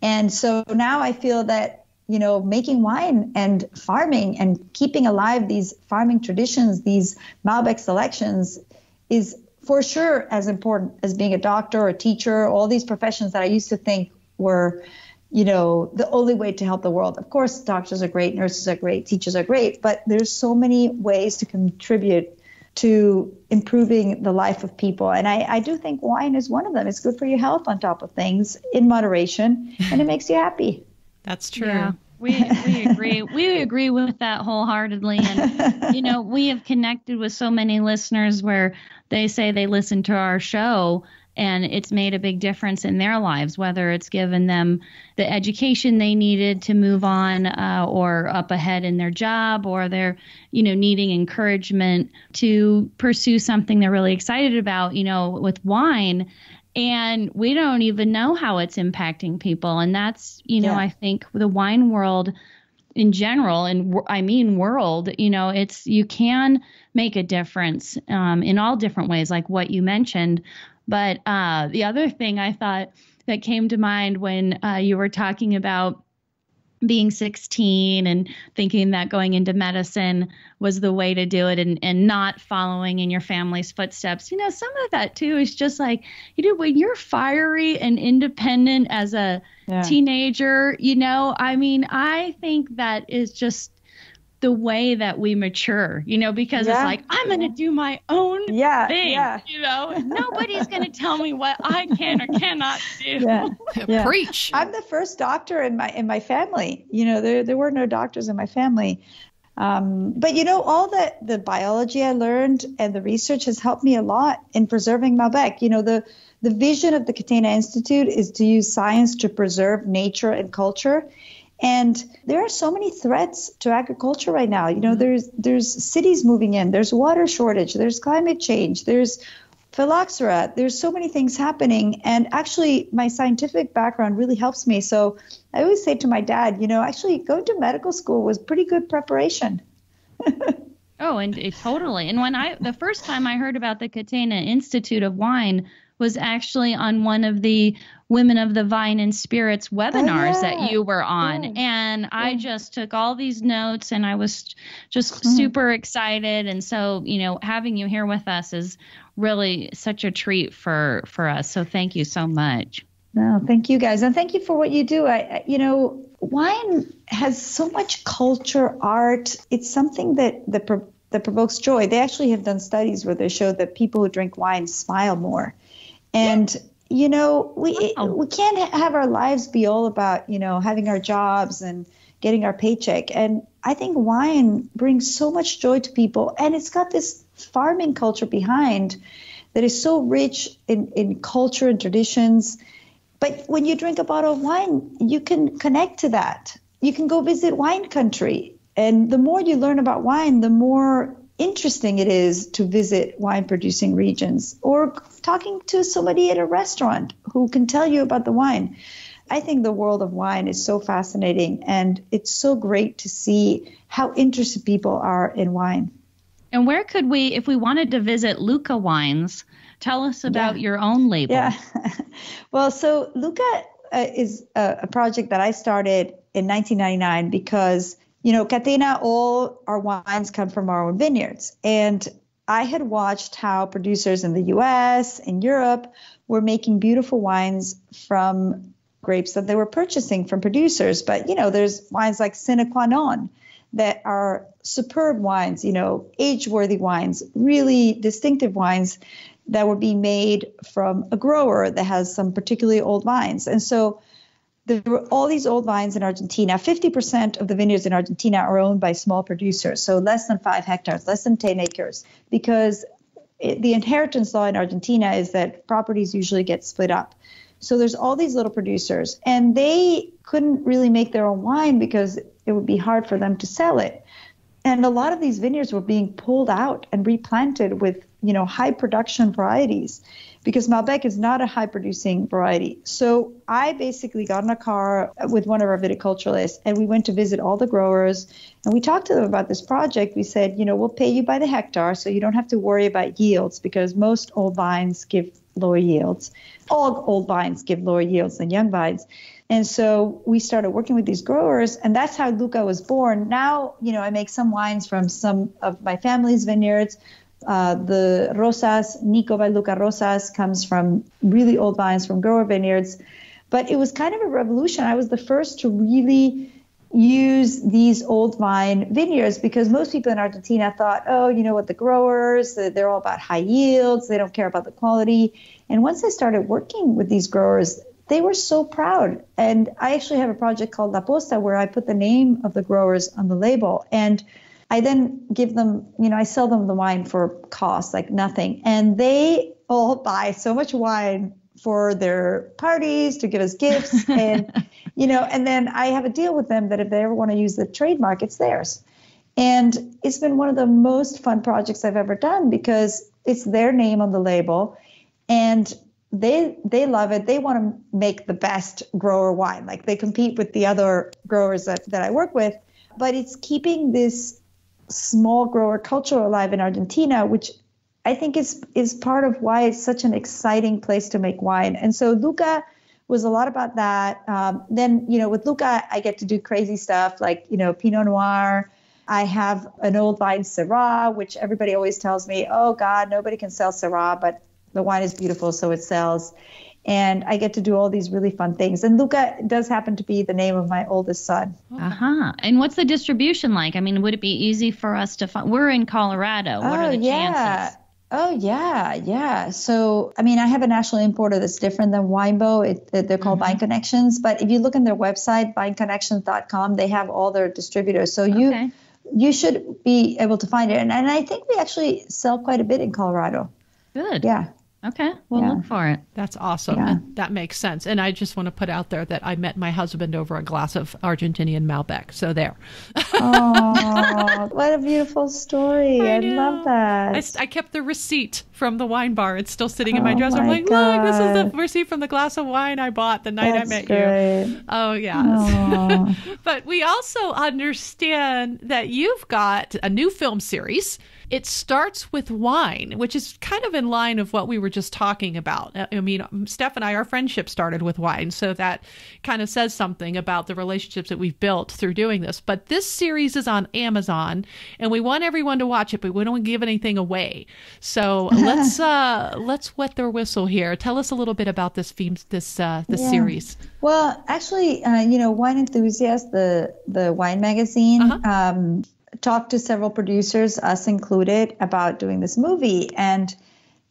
S4: and so now I feel that you know making wine and farming and keeping alive these farming traditions, these Malbec selections, is for sure as important as being a doctor or a teacher. All these professions that I used to think were you know, the only way to help the world. Of course, doctors are great, nurses are great, teachers are great, but there's so many ways to contribute to improving the life of people. And I, I do think wine is one of them. It's good for your health on top of things in moderation, and it makes you happy.
S2: That's true.
S3: Yeah. We, we agree. we agree with that wholeheartedly. And, you know, we have connected with so many listeners where they say they listen to our show and it's made a big difference in their lives, whether it's given them the education they needed to move on uh, or up ahead in their job, or they're, you know, needing encouragement to pursue something they're really excited about, you know, with wine. And we don't even know how it's impacting people. And that's, you know, yeah. I think the wine world in general, and I mean world, you know, it's you can make a difference um, in all different ways, like what you mentioned. But uh, the other thing I thought that came to mind when uh, you were talking about being 16 and thinking that going into medicine was the way to do it and, and not following in your family's footsteps. You know, some of that too is just like, you know, when you're fiery and independent as a yeah. teenager, you know, I mean, I think that is just the way that we mature, you know, because yeah. it's like, I'm going to do my own yeah, thing, yeah. you know, nobody's going to tell me what I can or cannot do.
S2: Yeah. yeah. Preach.
S4: I'm the first doctor in my, in my family. You know, there, there were no doctors in my family. Um, but you know, all the, the biology I learned and the research has helped me a lot in preserving Malbec. You know, the, the vision of the Catena Institute is to use science to preserve nature and culture. And there are so many threats to agriculture right now. You know, mm-hmm. there's there's cities moving in, there's water shortage, there's climate change, there's phylloxera. There's so many things happening. And actually, my scientific background really helps me. So I always say to my dad, you know, actually going to medical school was pretty good preparation.
S3: oh, and it, totally. And when I the first time I heard about the Catena Institute of Wine was actually on one of the Women of the Vine and Spirits webinars oh, yeah. that you were on. Yeah. And yeah. I just took all these notes and I was just mm-hmm. super excited. And so, you know, having you here with us is really such a treat for for us. So thank you so much.
S4: No, thank you guys. And thank you for what you do. I you know, wine has so much culture, art. It's something that that that provokes joy. They actually have done studies where they show that people who drink wine smile more. And you know, we wow. we can't have our lives be all about you know having our jobs and getting our paycheck. And I think wine brings so much joy to people, and it's got this farming culture behind that is so rich in, in culture and traditions. But when you drink a bottle of wine, you can connect to that. You can go visit wine country. And the more you learn about wine, the more interesting it is to visit wine producing regions or talking to somebody at a restaurant who can tell you about the wine. I think the world of wine is so fascinating and it's so great to see how interested people are in wine.
S3: And where could we, if we wanted to visit Luca Wines, tell us about yeah. your own label?
S4: Yeah. well, so Luca uh, is a, a project that I started in 1999 because you know, Catena, all our wines come from our own vineyards. And I had watched how producers in the US and Europe were making beautiful wines from grapes that they were purchasing from producers. But, you know, there's wines like Sine Qua Non that are superb wines, you know, age worthy wines, really distinctive wines that were being made from a grower that has some particularly old vines. And so there were all these old vines in Argentina. 50% of the vineyards in Argentina are owned by small producers, so less than five hectares, less than 10 acres, because it, the inheritance law in Argentina is that properties usually get split up. So there's all these little producers, and they couldn't really make their own wine because it would be hard for them to sell it. And a lot of these vineyards were being pulled out and replanted with, you know, high production varieties because Malbec is not a high producing variety. So I basically got in a car with one of our viticulturalists and we went to visit all the growers and we talked to them about this project. We said, you know, we'll pay you by the hectare so you don't have to worry about yields because most old vines give lower yields. All old vines give lower yields than young vines. And so we started working with these growers, and that's how Luca was born. Now, you know, I make some wines from some of my family's vineyards. Uh, the Rosas, Nico by Luca Rosas, comes from really old vines from grower vineyards. But it was kind of a revolution. I was the first to really use these old vine vineyards because most people in Argentina thought, oh, you know what, the growers, they're all about high yields, they don't care about the quality. And once I started working with these growers, they were so proud. And I actually have a project called La Posta where I put the name of the growers on the label. And I then give them, you know, I sell them the wine for cost, like nothing. And they all buy so much wine for their parties to give us gifts. and, you know, and then I have a deal with them that if they ever want to use the trademark, it's theirs. And it's been one of the most fun projects I've ever done because it's their name on the label. And they they love it. They want to make the best grower wine. Like they compete with the other growers that, that I work with, but it's keeping this small grower culture alive in Argentina, which I think is is part of why it's such an exciting place to make wine. And so Luca was a lot about that. Um, then you know with Luca, I get to do crazy stuff like you know Pinot Noir. I have an old vine Syrah, which everybody always tells me, oh God, nobody can sell Syrah, but the wine is beautiful, so it sells. And I get to do all these really fun things. And Luca does happen to be the name of my oldest son.
S3: Uh huh. And what's the distribution like? I mean, would it be easy for us to find? We're in Colorado. What
S4: oh,
S3: are the
S4: yeah.
S3: chances?
S4: Oh yeah, yeah. So I mean, I have a national importer that's different than Winebow. It, they're called mm-hmm. Vine Connections, but if you look in their website, vineconnections.com, they have all their distributors. So you okay. you should be able to find it. And, and I think we actually sell quite a bit in Colorado.
S3: Good.
S4: Yeah.
S3: Okay, we'll yeah. look for it.
S2: That's awesome. Yeah. That makes sense. And I just want to put out there that I met my husband over a glass of Argentinian Malbec. So there.
S4: oh, what a beautiful story. I, I love that.
S2: I, I, kept the receipt from the wine bar. It's still sitting in my oh dresser. I'm like, God. look, this is the receipt from the glass of wine I bought the night
S4: That's
S2: I met
S4: great.
S2: you. Oh, yeah. but we also understand that you've got a new film series it starts with wine, which is kind of in line of what we were just talking about. I mean, Steph and I, our friendship started with wine, so that kind of says something about the relationships that we've built through doing this. But this series is on Amazon, and we want everyone to watch it, but we don't give anything away. So let's uh, let's wet their whistle here. Tell us a little bit about this theme, this uh, this yeah. series.
S4: Well, actually, uh, you know, Wine Enthusiast, the the wine magazine. Uh-huh. Um, talked to several producers, us included, about doing this movie. And,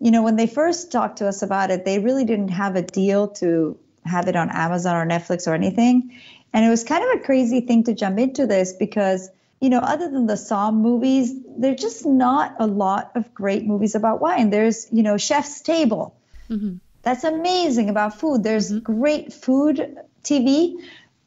S4: you know, when they first talked to us about it, they really didn't have a deal to have it on Amazon or Netflix or anything. And it was kind of a crazy thing to jump into this because, you know, other than the Somm movies, there's just not a lot of great movies about wine. There's, you know, Chef's Table. Mm-hmm. That's amazing about food. There's mm-hmm. great food TV,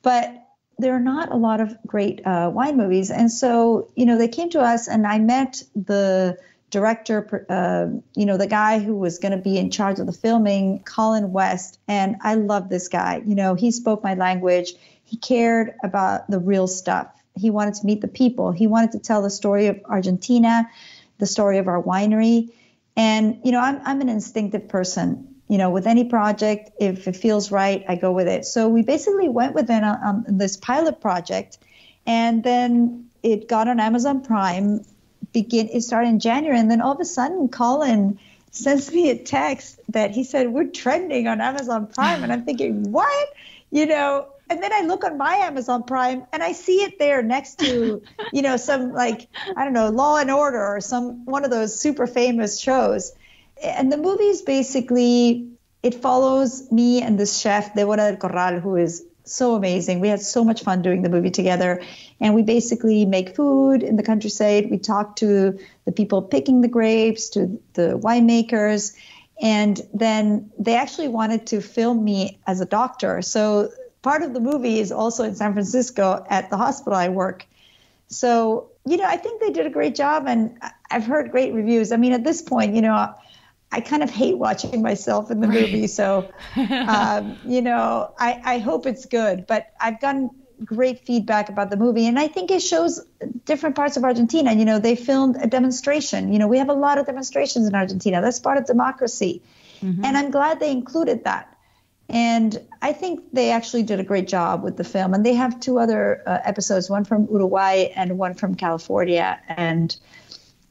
S4: but there are not a lot of great uh, wine movies. And so, you know, they came to us, and I met the director, uh, you know, the guy who was going to be in charge of the filming, Colin West. And I love this guy. You know, he spoke my language, he cared about the real stuff. He wanted to meet the people, he wanted to tell the story of Argentina, the story of our winery. And, you know, I'm, I'm an instinctive person you know, with any project, if it feels right, I go with it. So we basically went with it on, on this pilot project, and then it got on Amazon Prime. Begin it started in January, and then all of a sudden, Colin sends me a text that he said we're trending on Amazon Prime, and I'm thinking, what? You know, and then I look on my Amazon Prime and I see it there next to, you know, some like I don't know, Law and Order or some one of those super famous shows and the movie is basically it follows me and this chef Deborah del Corral, who is so amazing. We had so much fun doing the movie together. And we basically make food in the countryside. We talk to the people picking the grapes, to the winemakers. And then they actually wanted to film me as a doctor. So part of the movie is also in San Francisco at the hospital I work. So, you know, I think they did a great job and I've heard great reviews. I mean, at this point, you know, I kind of hate watching myself in the right. movie. So, um, you know, I, I hope it's good. But I've gotten great feedback about the movie. And I think it shows different parts of Argentina. You know, they filmed a demonstration. You know, we have a lot of demonstrations in Argentina. That's part of democracy. Mm-hmm. And I'm glad they included that. And I think they actually did a great job with the film. And they have two other uh, episodes, one from Uruguay and one from California. And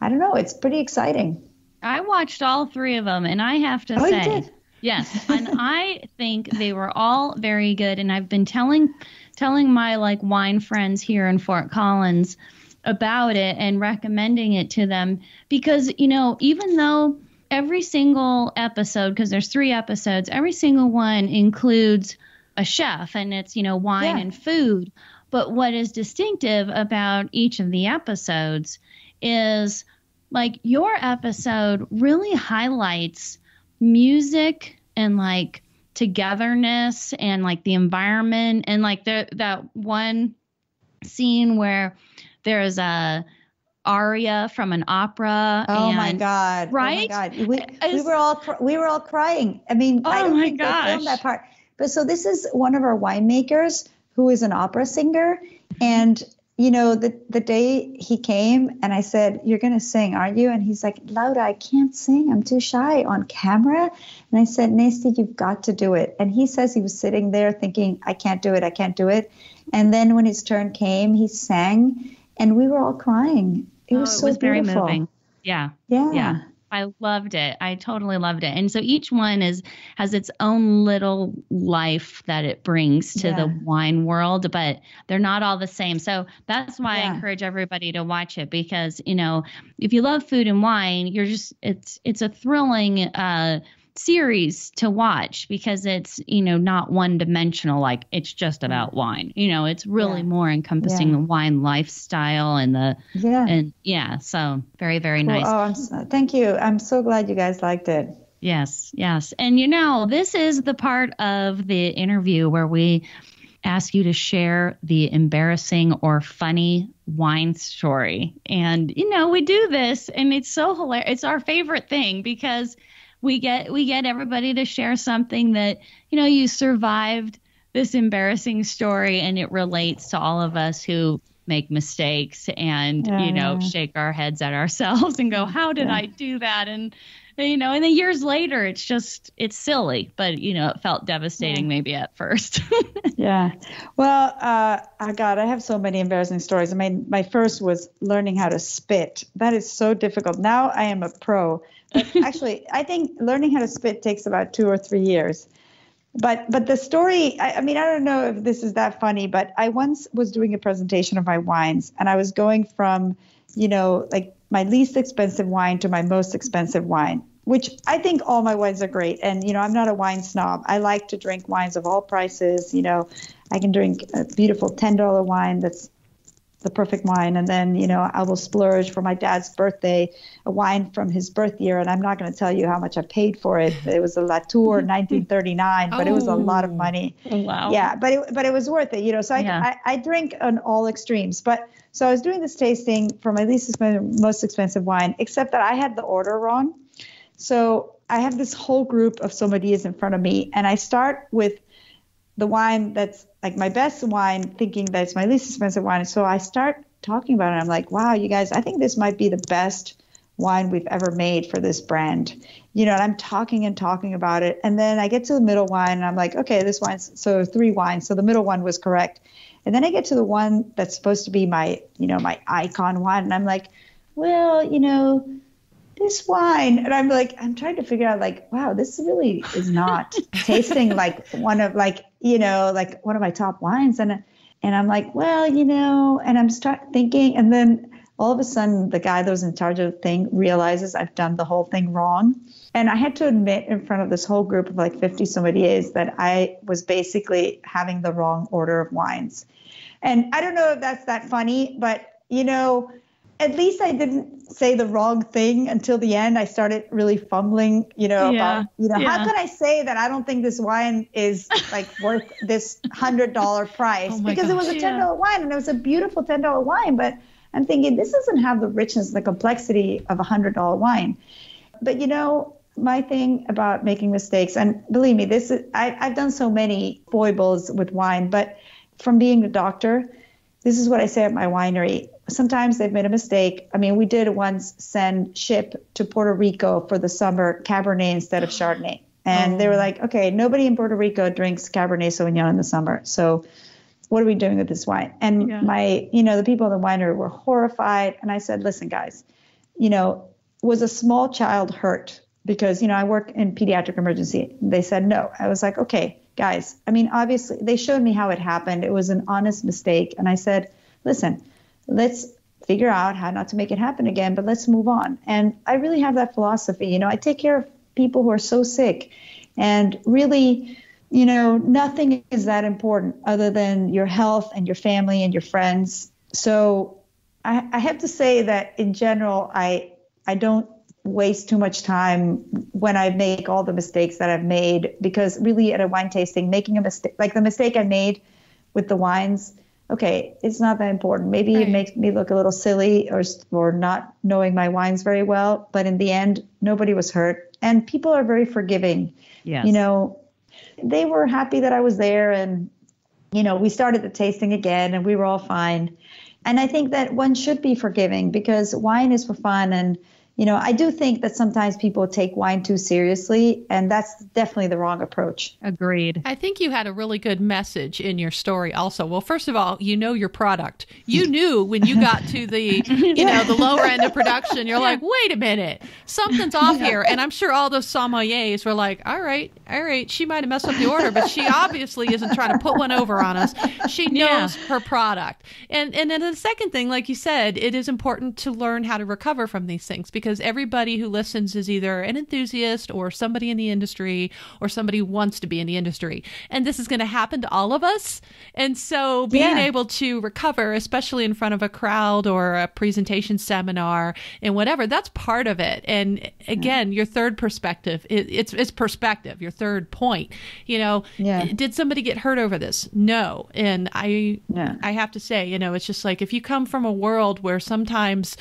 S4: I don't know, it's pretty exciting.
S3: I watched all three of them, and I have to
S4: oh,
S3: say, yes, and I think they were all very good. And I've been telling telling my like wine friends here in Fort Collins about it and recommending it to them because you know even though every single episode because there's three episodes every single one includes a chef and it's you know wine yeah. and food but what is distinctive about each of the episodes is like your episode really highlights music and like togetherness and like the environment and like the that one scene where there's a aria from an opera.
S4: Oh
S3: and,
S4: my god!
S3: Right?
S4: Oh my god! We, we were all we were all crying. I mean,
S3: oh
S4: I don't
S3: my
S4: think
S3: gosh.
S4: they filmed that part. But so this is one of our winemakers who is an opera singer, and you know, the the day he came and I said, "You're going to sing, aren't you?" And he's like, "Laura, I can't sing. I'm too shy on camera." And I said, "Nasty, you've got to do it." And he says he was sitting there thinking, "I can't do it. I can't do it." And then when his turn came, he sang, and we were all crying. It was
S3: oh,
S4: so
S3: it was
S4: beautiful.
S3: very moving. Yeah.
S4: Yeah.
S3: Yeah. I loved it. I totally loved it. And so each one is has its own little life that it brings to yeah. the wine world, but they're not all the same. So that's why yeah. I encourage everybody to watch it because, you know, if you love food and wine, you're just it's it's a thrilling uh series to watch because it's you know not one dimensional like it's just mm. about wine you know it's really yeah. more encompassing yeah. the wine lifestyle and the
S4: yeah
S3: and yeah so very very
S4: cool.
S3: nice
S4: oh I'm so, thank you i'm so glad you guys liked it
S3: yes yes and you know this is the part of the interview where we ask you to share the embarrassing or funny wine story and you know we do this and it's so hilarious it's our favorite thing because we get we get everybody to share something that you know you survived this embarrassing story and it relates to all of us who make mistakes and yeah, you know shake our heads at ourselves and go how did yeah. i do that? And you know and then years later it's just it's silly but you know it felt devastating maybe at first.
S4: Yeah. Well uh oh god i have so many embarrassing stories. I mean my first was learning how to spit. That is so difficult. Now i am a pro actually, I think learning how to spit takes about two or three years. But but the story, I, I mean, I don't know if this is that funny, but I once was doing a presentation of my wines, and I was going from, you know, like my least expensive wine to my most expensive wine which I think all my wines are great. And, you know, I'm not a wine snob. I like to drink wines of all prices. You know, I can drink a beautiful $10 wine that's the perfect wine. And then, you know, I will splurge for my dad's birthday, a wine from his birth year. And I'm not going to tell you how much I paid for it. It was a Latour 1939, but oh. it was a oh. lot of money.
S3: Oh, wow.
S4: Yeah, but it, but it was worth it, you know. So I, yeah. I, I drink on all extremes. But so I was doing this tasting for my least expensive, most expensive wine, except that I had the order wrong. So I have this whole group of sommeliers in front of me, and I start with the wine that's like my best wine, thinking that it's my least expensive wine. So I start talking about it. I'm like, wow, you guys, I think this might be the best wine we've ever made for this brand. You know, and I'm talking and talking about it. And then I get to the middle wine and I'm like, okay, this wine's so three wines. So the middle one was correct. And then I get to the one that's supposed to be my, you know, my icon wine. And I'm like, well, you know, this wine and i'm like i'm trying to figure out like wow this really is not tasting like one of like you know like one of my top wines and and i'm like well you know and i'm start thinking and then all of a sudden the guy that was in charge of the thing realizes i've done the whole thing wrong And I had to admit in front of this whole group of like 50 sommeliers that I was basically having the wrong order of wines. And I don't know if that's that funny, but you know, at least I didn't say the wrong thing until the end. I started really fumbling, you know, yeah. about, you know, yeah. how can I say that I don't think this wine is like worth this hundred dollar price oh because gosh, it was a ten dollar yeah. wine and it was a beautiful ten dollar wine, but I'm thinking this doesn't have the richness, the complexity of a hundred dollar wine. But you know, my thing about making mistakes, and believe me, this is I, I've done so many foibles with wine, but from being a doctor, this is what I say at my winery sometimes they've made a mistake. I mean, we did once send ship to Puerto Rico for the summer Cabernet instead of Chardonnay. And oh. they were oh. like, okay, nobody in Puerto Rico drinks Cabernet Sauvignon in the summer. So what are we doing with this wine? And yeah. my, you know, the people in the winery were horrified. And I said, listen, guys, you know, was a small child hurt? Because, you know, I work in pediatric emergency. They said no. I was like, okay, guys, I mean, obviously, they showed me how it happened. It was an honest mistake. And I said, listen, let's figure out how not to make it happen again, but let's move on. And I really have that philosophy. You know, I take care of people who are so sick, and really, you know, nothing is that important other than your health and your family and your friends. So I, I have to say that in general, I I don't waste too much time when I make all the mistakes that I've made because really at a wine tasting, making a mistake like the mistake I made with the wines okay, it's not that important. Maybe right. it makes me look a little silly or or not knowing my wines very well, but in the end, nobody was hurt, and people are very forgiving.
S3: Yes.
S4: You know, they were happy that I was there, and you know, we started the tasting again, and we were all fine. And I think that one should be forgiving because wine is for fun and you know, I do think that sometimes people take wine too seriously, and that's definitely the wrong approach.
S3: Agreed.
S2: I think you had a really good message in your story also. Well, first of all, you know your product. You knew when you got to the, you know, the lower end of production, you're like, wait a minute, something's off here. And I'm sure all those sommeliers were like, all right, all right, she might have messed up the order, but she obviously isn't trying to put one over on us. She knows yeah. her product. And and then the second thing, like you said, it is important to learn how to recover from these things because because everybody who listens is either an enthusiast or somebody in the industry or somebody who wants to be in the industry. And this is going to happen to all of us. And so being yeah. able to recover, especially in front of a crowd or a presentation seminar and whatever, that's part of it. And again, your third perspective, it, it's, it's perspective, your third point. You know, yeah. did somebody get hurt over this? No. And I, yeah. I have to say, you know, it's just like if you come from a world where sometimes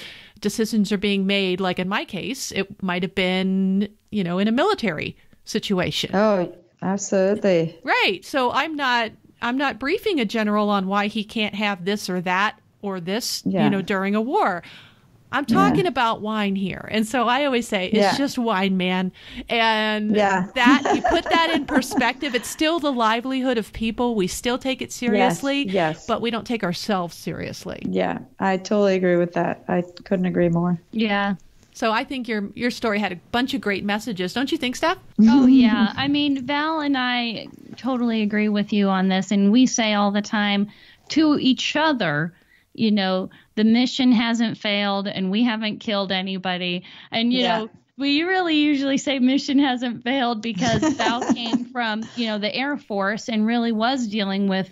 S2: decisions are being made, like in my case, it might have been, you know, in a military situation.
S4: Oh, absolutely.
S2: Right. So I'm not I'm not briefing a general on why he can't have this or that or this, yeah. you know, during a war. I'm talking yeah. about wine here. And so I always say it's yeah. just wine, man. And yeah. that you put that in perspective, it's still the livelihood of people. We still take it seriously. Yes, yes. But we don't take ourselves seriously.
S4: Yeah. I totally agree with that. I couldn't agree more.
S3: Yeah.
S2: So I think your your story had a bunch of great messages, don't you think, Steph?
S3: Oh yeah. I mean, Val and I totally agree with you on this and we say all the time to each other you know, the mission hasn't failed and we haven't killed anybody. And, you yeah. know, we really usually say mission hasn't failed because Val came from, you know, the Air Force and really was dealing with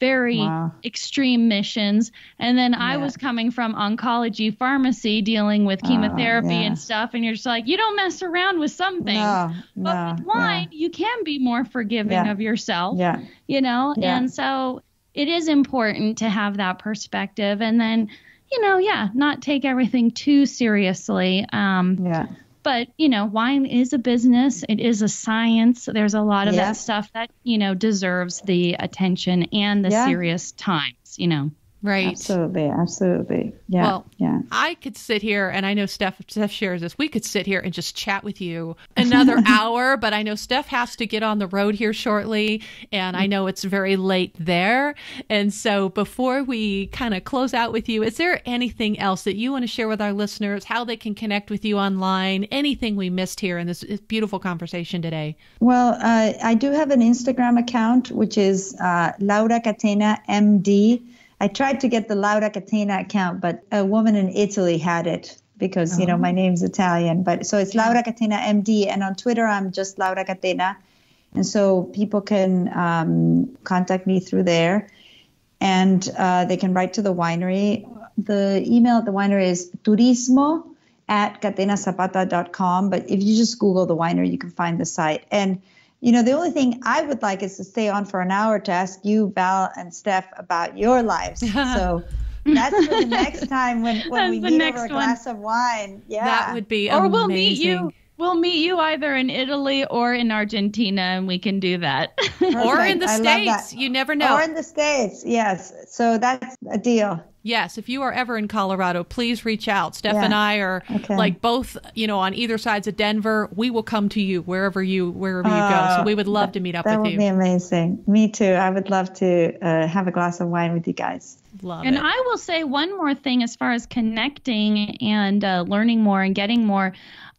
S3: very wow. extreme missions. And then yeah. I was coming from oncology pharmacy dealing with chemotherapy uh, yeah. and stuff. And you're just like, you don't mess around with some things. No, but no, with wine, you can be more forgiving of yourself. Yeah. You know? And so it is important to have that perspective. And then you know yeah not take everything too seriously. Um yeah. but you know wine is a business. It is a science. There's a lot of yeah. that stuff that you know deserves the attention and the yeah. serious times you know
S2: Right.
S4: Absolutely. Absolutely. Yeah. Well, yeah.
S2: I could sit here and I know Steph, Steph shares this. We could sit here and just chat with you another hour, but I know Steph has to get on the road here shortly and I know it's very late there. And so before we kind of close out with you, is there anything else that you want to share with our listeners, how they can connect with you online, anything we missed here in this beautiful conversation today?
S4: Well, uh, I do have an Instagram account, which is uh, Laura Catena MD. I tried to get the Laura Catena account, but a woman in Italy had it because you know my name's Italian. But so it's Laura Catena MD, and on Twitter I'm just Laura Catena, and so people can um, contact me through there, and uh, they can write to the winery. The email at the winery is turismo at catenazapata.com. But if you just Google the winery, you can find the site. And you know, the only thing I would like is to stay on for an hour to ask you, Val, and Steph about your lives. so that's for the next time when, when we
S3: That's the
S4: meet
S3: next
S4: over a
S3: one.
S4: glass of wine. Yeah.
S2: That would be
S3: or
S2: amazing.
S3: we'll meet you. We'll meet you either in Italy or in Argentina, and we can do that.
S2: or in the
S4: I
S2: states. You never know.
S4: Or in the States, yes. So that's a deal.
S2: Yes, if you are ever in Colorado, please reach out. Steph
S4: Yeah.
S2: and I are
S4: Okay.
S2: like both, you know, on either sides of Denver. We will come to you wherever you wherever you go. So we would love to meet up with
S4: That
S2: with
S4: would be amazing. Me too. I would love to uh, have a glass of wine with you guys.
S2: love
S3: And
S2: it.
S3: I will say one more thing as far as connecting and uh, learning more and getting more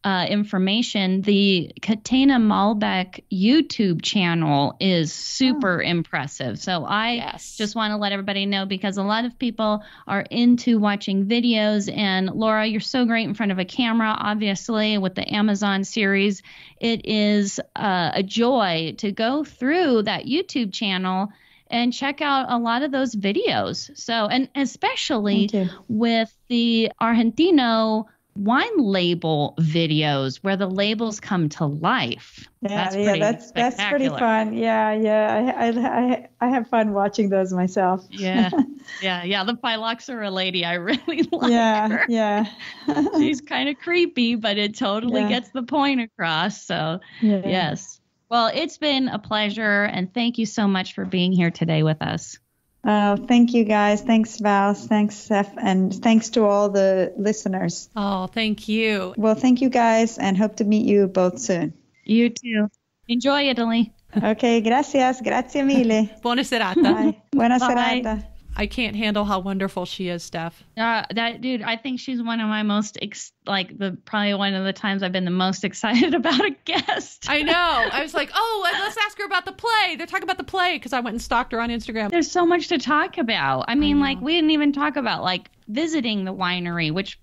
S3: uh, information. The Catena Malbec YouTube channel is super impressive. So I
S2: Yes.
S3: just want to let everybody know because a lot of people are into watching videos. And Laura, you're so great in front of a camera, obviously, with the Amazon series. It is uh, a joy to go through that YouTube channel and check out a lot of those videos. So, and especially with the Argentino wine label videos where the labels come to life.
S4: Yeah,
S3: that's
S4: yeah,
S3: pretty
S4: that's that's pretty fun. Yeah, yeah, I, I, I, I have fun watching those myself.
S3: Yeah, yeah, yeah. The phylloxera lady, I really like
S4: yeah,
S3: her.
S4: yeah,
S3: She's kind of creepy, but it totally
S4: Yeah.
S3: gets the point across. So,
S4: yeah.
S3: yes. Well, it's been a pleasure, and thank you so much for being here today with us.
S4: Uh, thank you guys. Thanks, Val. Thanks, Steph, and thanks to all the listeners.
S2: oh, thank you.
S4: Well, thank you guys, and hope to meet you both soon.
S3: You too. Enjoy Italy.
S4: Okay, gracias, grazie mille.
S2: Buona serata.
S4: Bye. Buona
S3: Bye.
S4: serata.
S2: I can't handle how wonderful she is, Steph.
S3: Uh, that dude, I think she's one of my most ex- like the probably one of the times I've been the most excited about a guest.
S2: I know. I was like, oh, let- let's ask her about the play. They're talking about the play because I went and stalked her on Instagram.
S3: There's so much to talk about. I mean,
S2: know.
S3: like we didn't even talk about like visiting the winery, which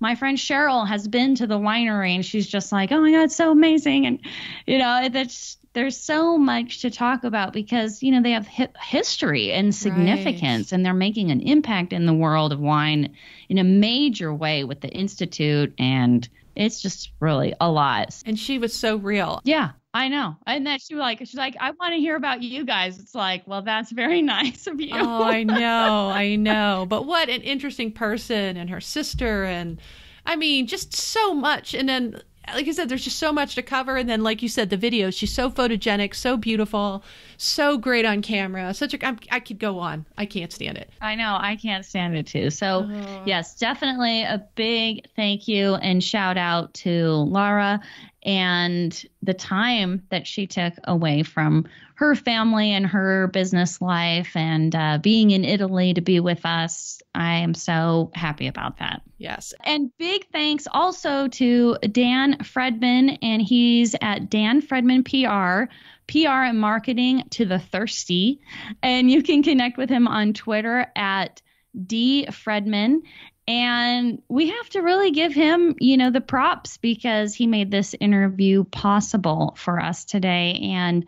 S3: my friend Cheryl has been to the winery and she's just like, oh my god, it's so amazing, and you know, that's there's so much to talk about because you know they have hi- history and significance and they're making an impact in the world of wine in a major way with the institute and it's just really a lot
S2: And she was so real.
S3: yeah, I know. And that she like she's like, I want to hear about you guys. It's like, well, that's very nice of you.
S2: Oh, I know, I know. But what an interesting person and her sister and I mean, just so much. And then like I said, there's just so much to cover. And then, like you said, the videos, she's so photogenic, so beautiful, so great on camera. Such a, I'm, I could go on. I can't stand it.
S3: I know. I can't stand it too. So,
S2: Oh.
S3: yes, definitely a big thank you and shout out to Laura and the time that she took away from her family and her business life and uh, being in Italy to be with us. I am so happy about that.
S2: Yes.
S3: And big thanks also to Dan Fredman, and he's at Dan Fredman PR, PR and marketing to the thirsty. And you can connect with him on Twitter at D Fredman. And we have to really give him, you know, the props because he made this interview possible for us today and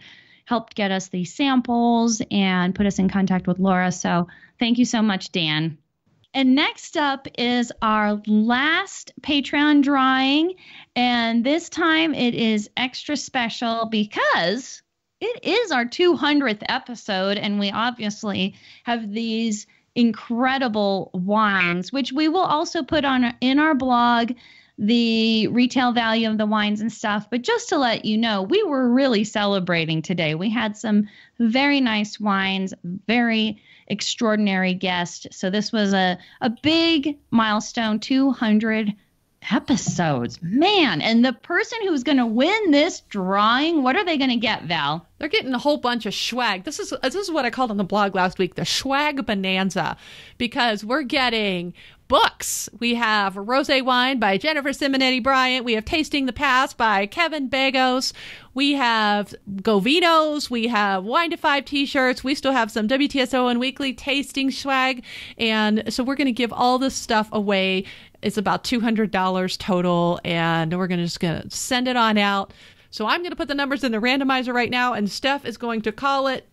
S3: helped get us these samples and put us in contact with Laura. So thank you so much, Dan. And next up is our last Patreon drawing. And this time it is extra special because it is our 200th episode. And we obviously have these incredible wines, which we will also put on in our blog the retail value of the wines and stuff. But just to let you know, we were really celebrating today. We had some very nice wines, very extraordinary guest. So this was a, a big milestone 200 episodes. Man, and the person who's going to win this drawing, what are they going to get, Val?
S2: They're getting a whole bunch of swag. This is this is what I called on the blog last week, the swag bonanza, because we're getting books. We have Rose Wine by Jennifer Simonetti-Bryan. We have Tasting the Past by Kevin Begos. We have Govinos. We have Wine Two Five t shirts. We still have some WTSO and weekly tasting swag. And so we're going to give all this stuff away. It's about $200 total. And we're going to just going to send it on out. So I'm going to put the numbers in the randomizer right now. And Steph is going to call it.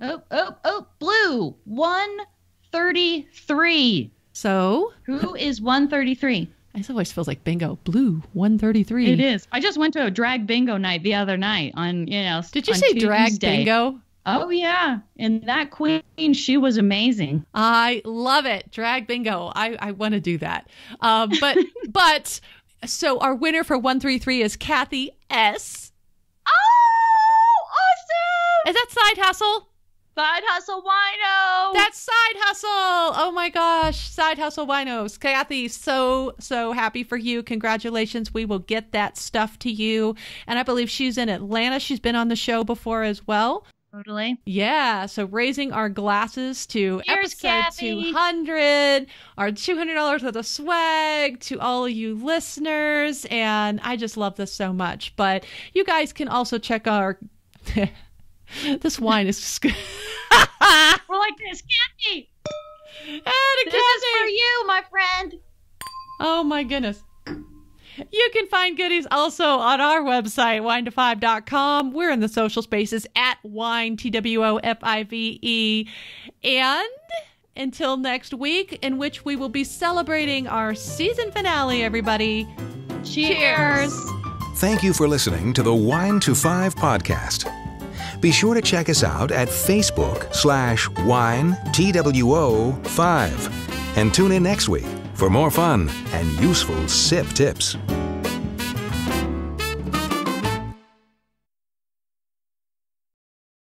S3: Oh, oh, oh, blue. 133.
S2: So
S3: who is 133?
S2: It always feels like bingo. Blue 133.
S3: It is. I just went to a drag bingo night the other night on, you know,
S2: Did you say
S3: Tuesday.
S2: drag bingo?
S3: Oh yeah. And that queen, she was amazing.
S2: I love it. Drag bingo. I, I want to do that. Um, but but so our winner for 133 is Kathy S.
S3: Oh, awesome.
S2: Is that side hustle?
S3: Side hustle wino.
S2: That's side hustle. Oh my gosh. Side hustle winos. Kathy, so, so happy for you. Congratulations. We will get that stuff to you. And I believe she's in Atlanta. She's been on the show before as well.
S3: Totally.
S2: Yeah. So raising our glasses to
S3: Cheers,
S2: episode
S3: Kathy.
S2: 200, our $200 worth of swag to all of you listeners. And I just love this so much. But you guys can also check our. this wine is just good.
S3: We're like this, Kathy.
S2: And
S3: This is for you, my friend.
S2: Oh my goodness. You can find goodies also on our website, wine5.com. We're in the social spaces at wine, T W O F I V E. And until next week, in which we will be celebrating our season finale, everybody.
S3: Cheers.
S1: Thank you for listening to the Wine Two Five podcast. Be sure to check us out at Facebook slash wine TWO 5 and tune in next week for more fun and useful sip tips.